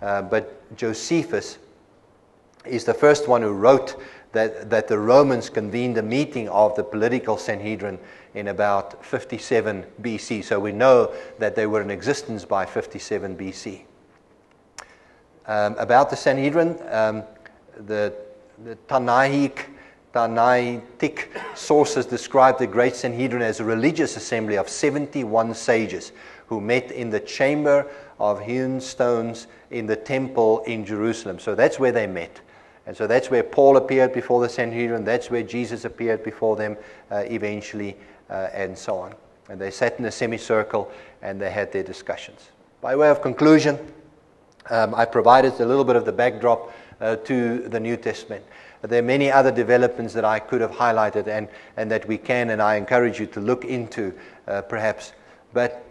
uh, but Josephus is the first one who wrote that, that the Romans convened a meeting of the political Sanhedrin in about 57 BC. So we know that they were in existence by 57 BC. Um, about the Sanhedrin, um, the, the Tanaic, Tannaitic sources describe the Great Sanhedrin as a religious assembly of 71 sages who met in the chamber of hewn stones in the temple in Jerusalem. So that's where they met. And so that's where Paul appeared before the Sanhedrin. That's where Jesus appeared before them uh, eventually, uh, and so on. And they sat in a semicircle and they had their discussions. By way of conclusion, um, I provided a little bit of the backdrop uh, to the New Testament. There are many other developments that I could have highlighted and, and that we can, and I encourage you to look into uh, perhaps. But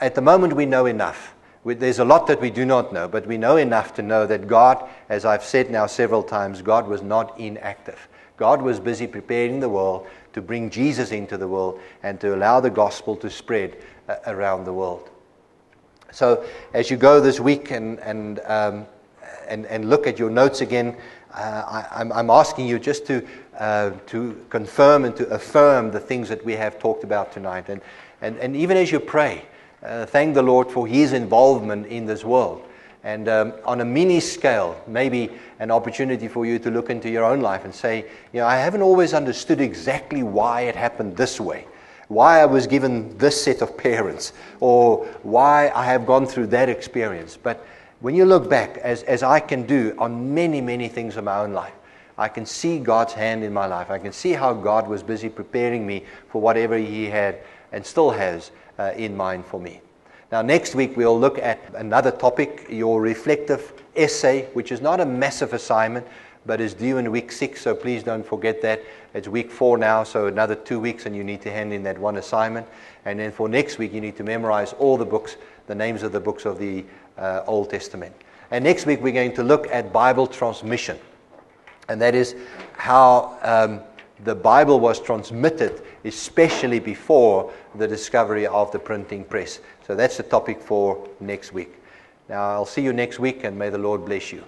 at the moment, we know enough. We, there's a lot that we do not know, but we know enough to know that God, as I've said now several times, God was not inactive. God was busy preparing the world to bring Jesus into the world and to allow the gospel to spread uh, around the world. So, as you go this week and, and, um, and, and look at your notes again, uh, I, am asking you just to, uh, to confirm and to affirm the things that we have talked about tonight. And, and, and even as you pray, uh, thank the Lord for His involvement in this world. And um, on a mini scale, maybe an opportunity for you to look into your own life and say, you know, I haven't always understood exactly why it happened this way, why I was given this set of parents, or why I have gone through that experience. But when you look back, as, as I can do on many, many things in my own life, I can see God's hand in my life. I can see how God was busy preparing me for whatever He had and still has uh, in mind for me. Now, next week we'll look at another topic, your reflective essay, which is not a massive assignment, but is due in week six, so please don't forget that. It's week four now, so another two weeks, and you need to hand in that one assignment. And then for next week, you need to memorize all the books, the names of the books of the uh, Old Testament. And next week, we're going to look at Bible transmission, and that is how um, the Bible was transmitted especially before the discovery of the printing press. So that's the topic for next week. Now, I'll see you next week, and may the Lord bless you.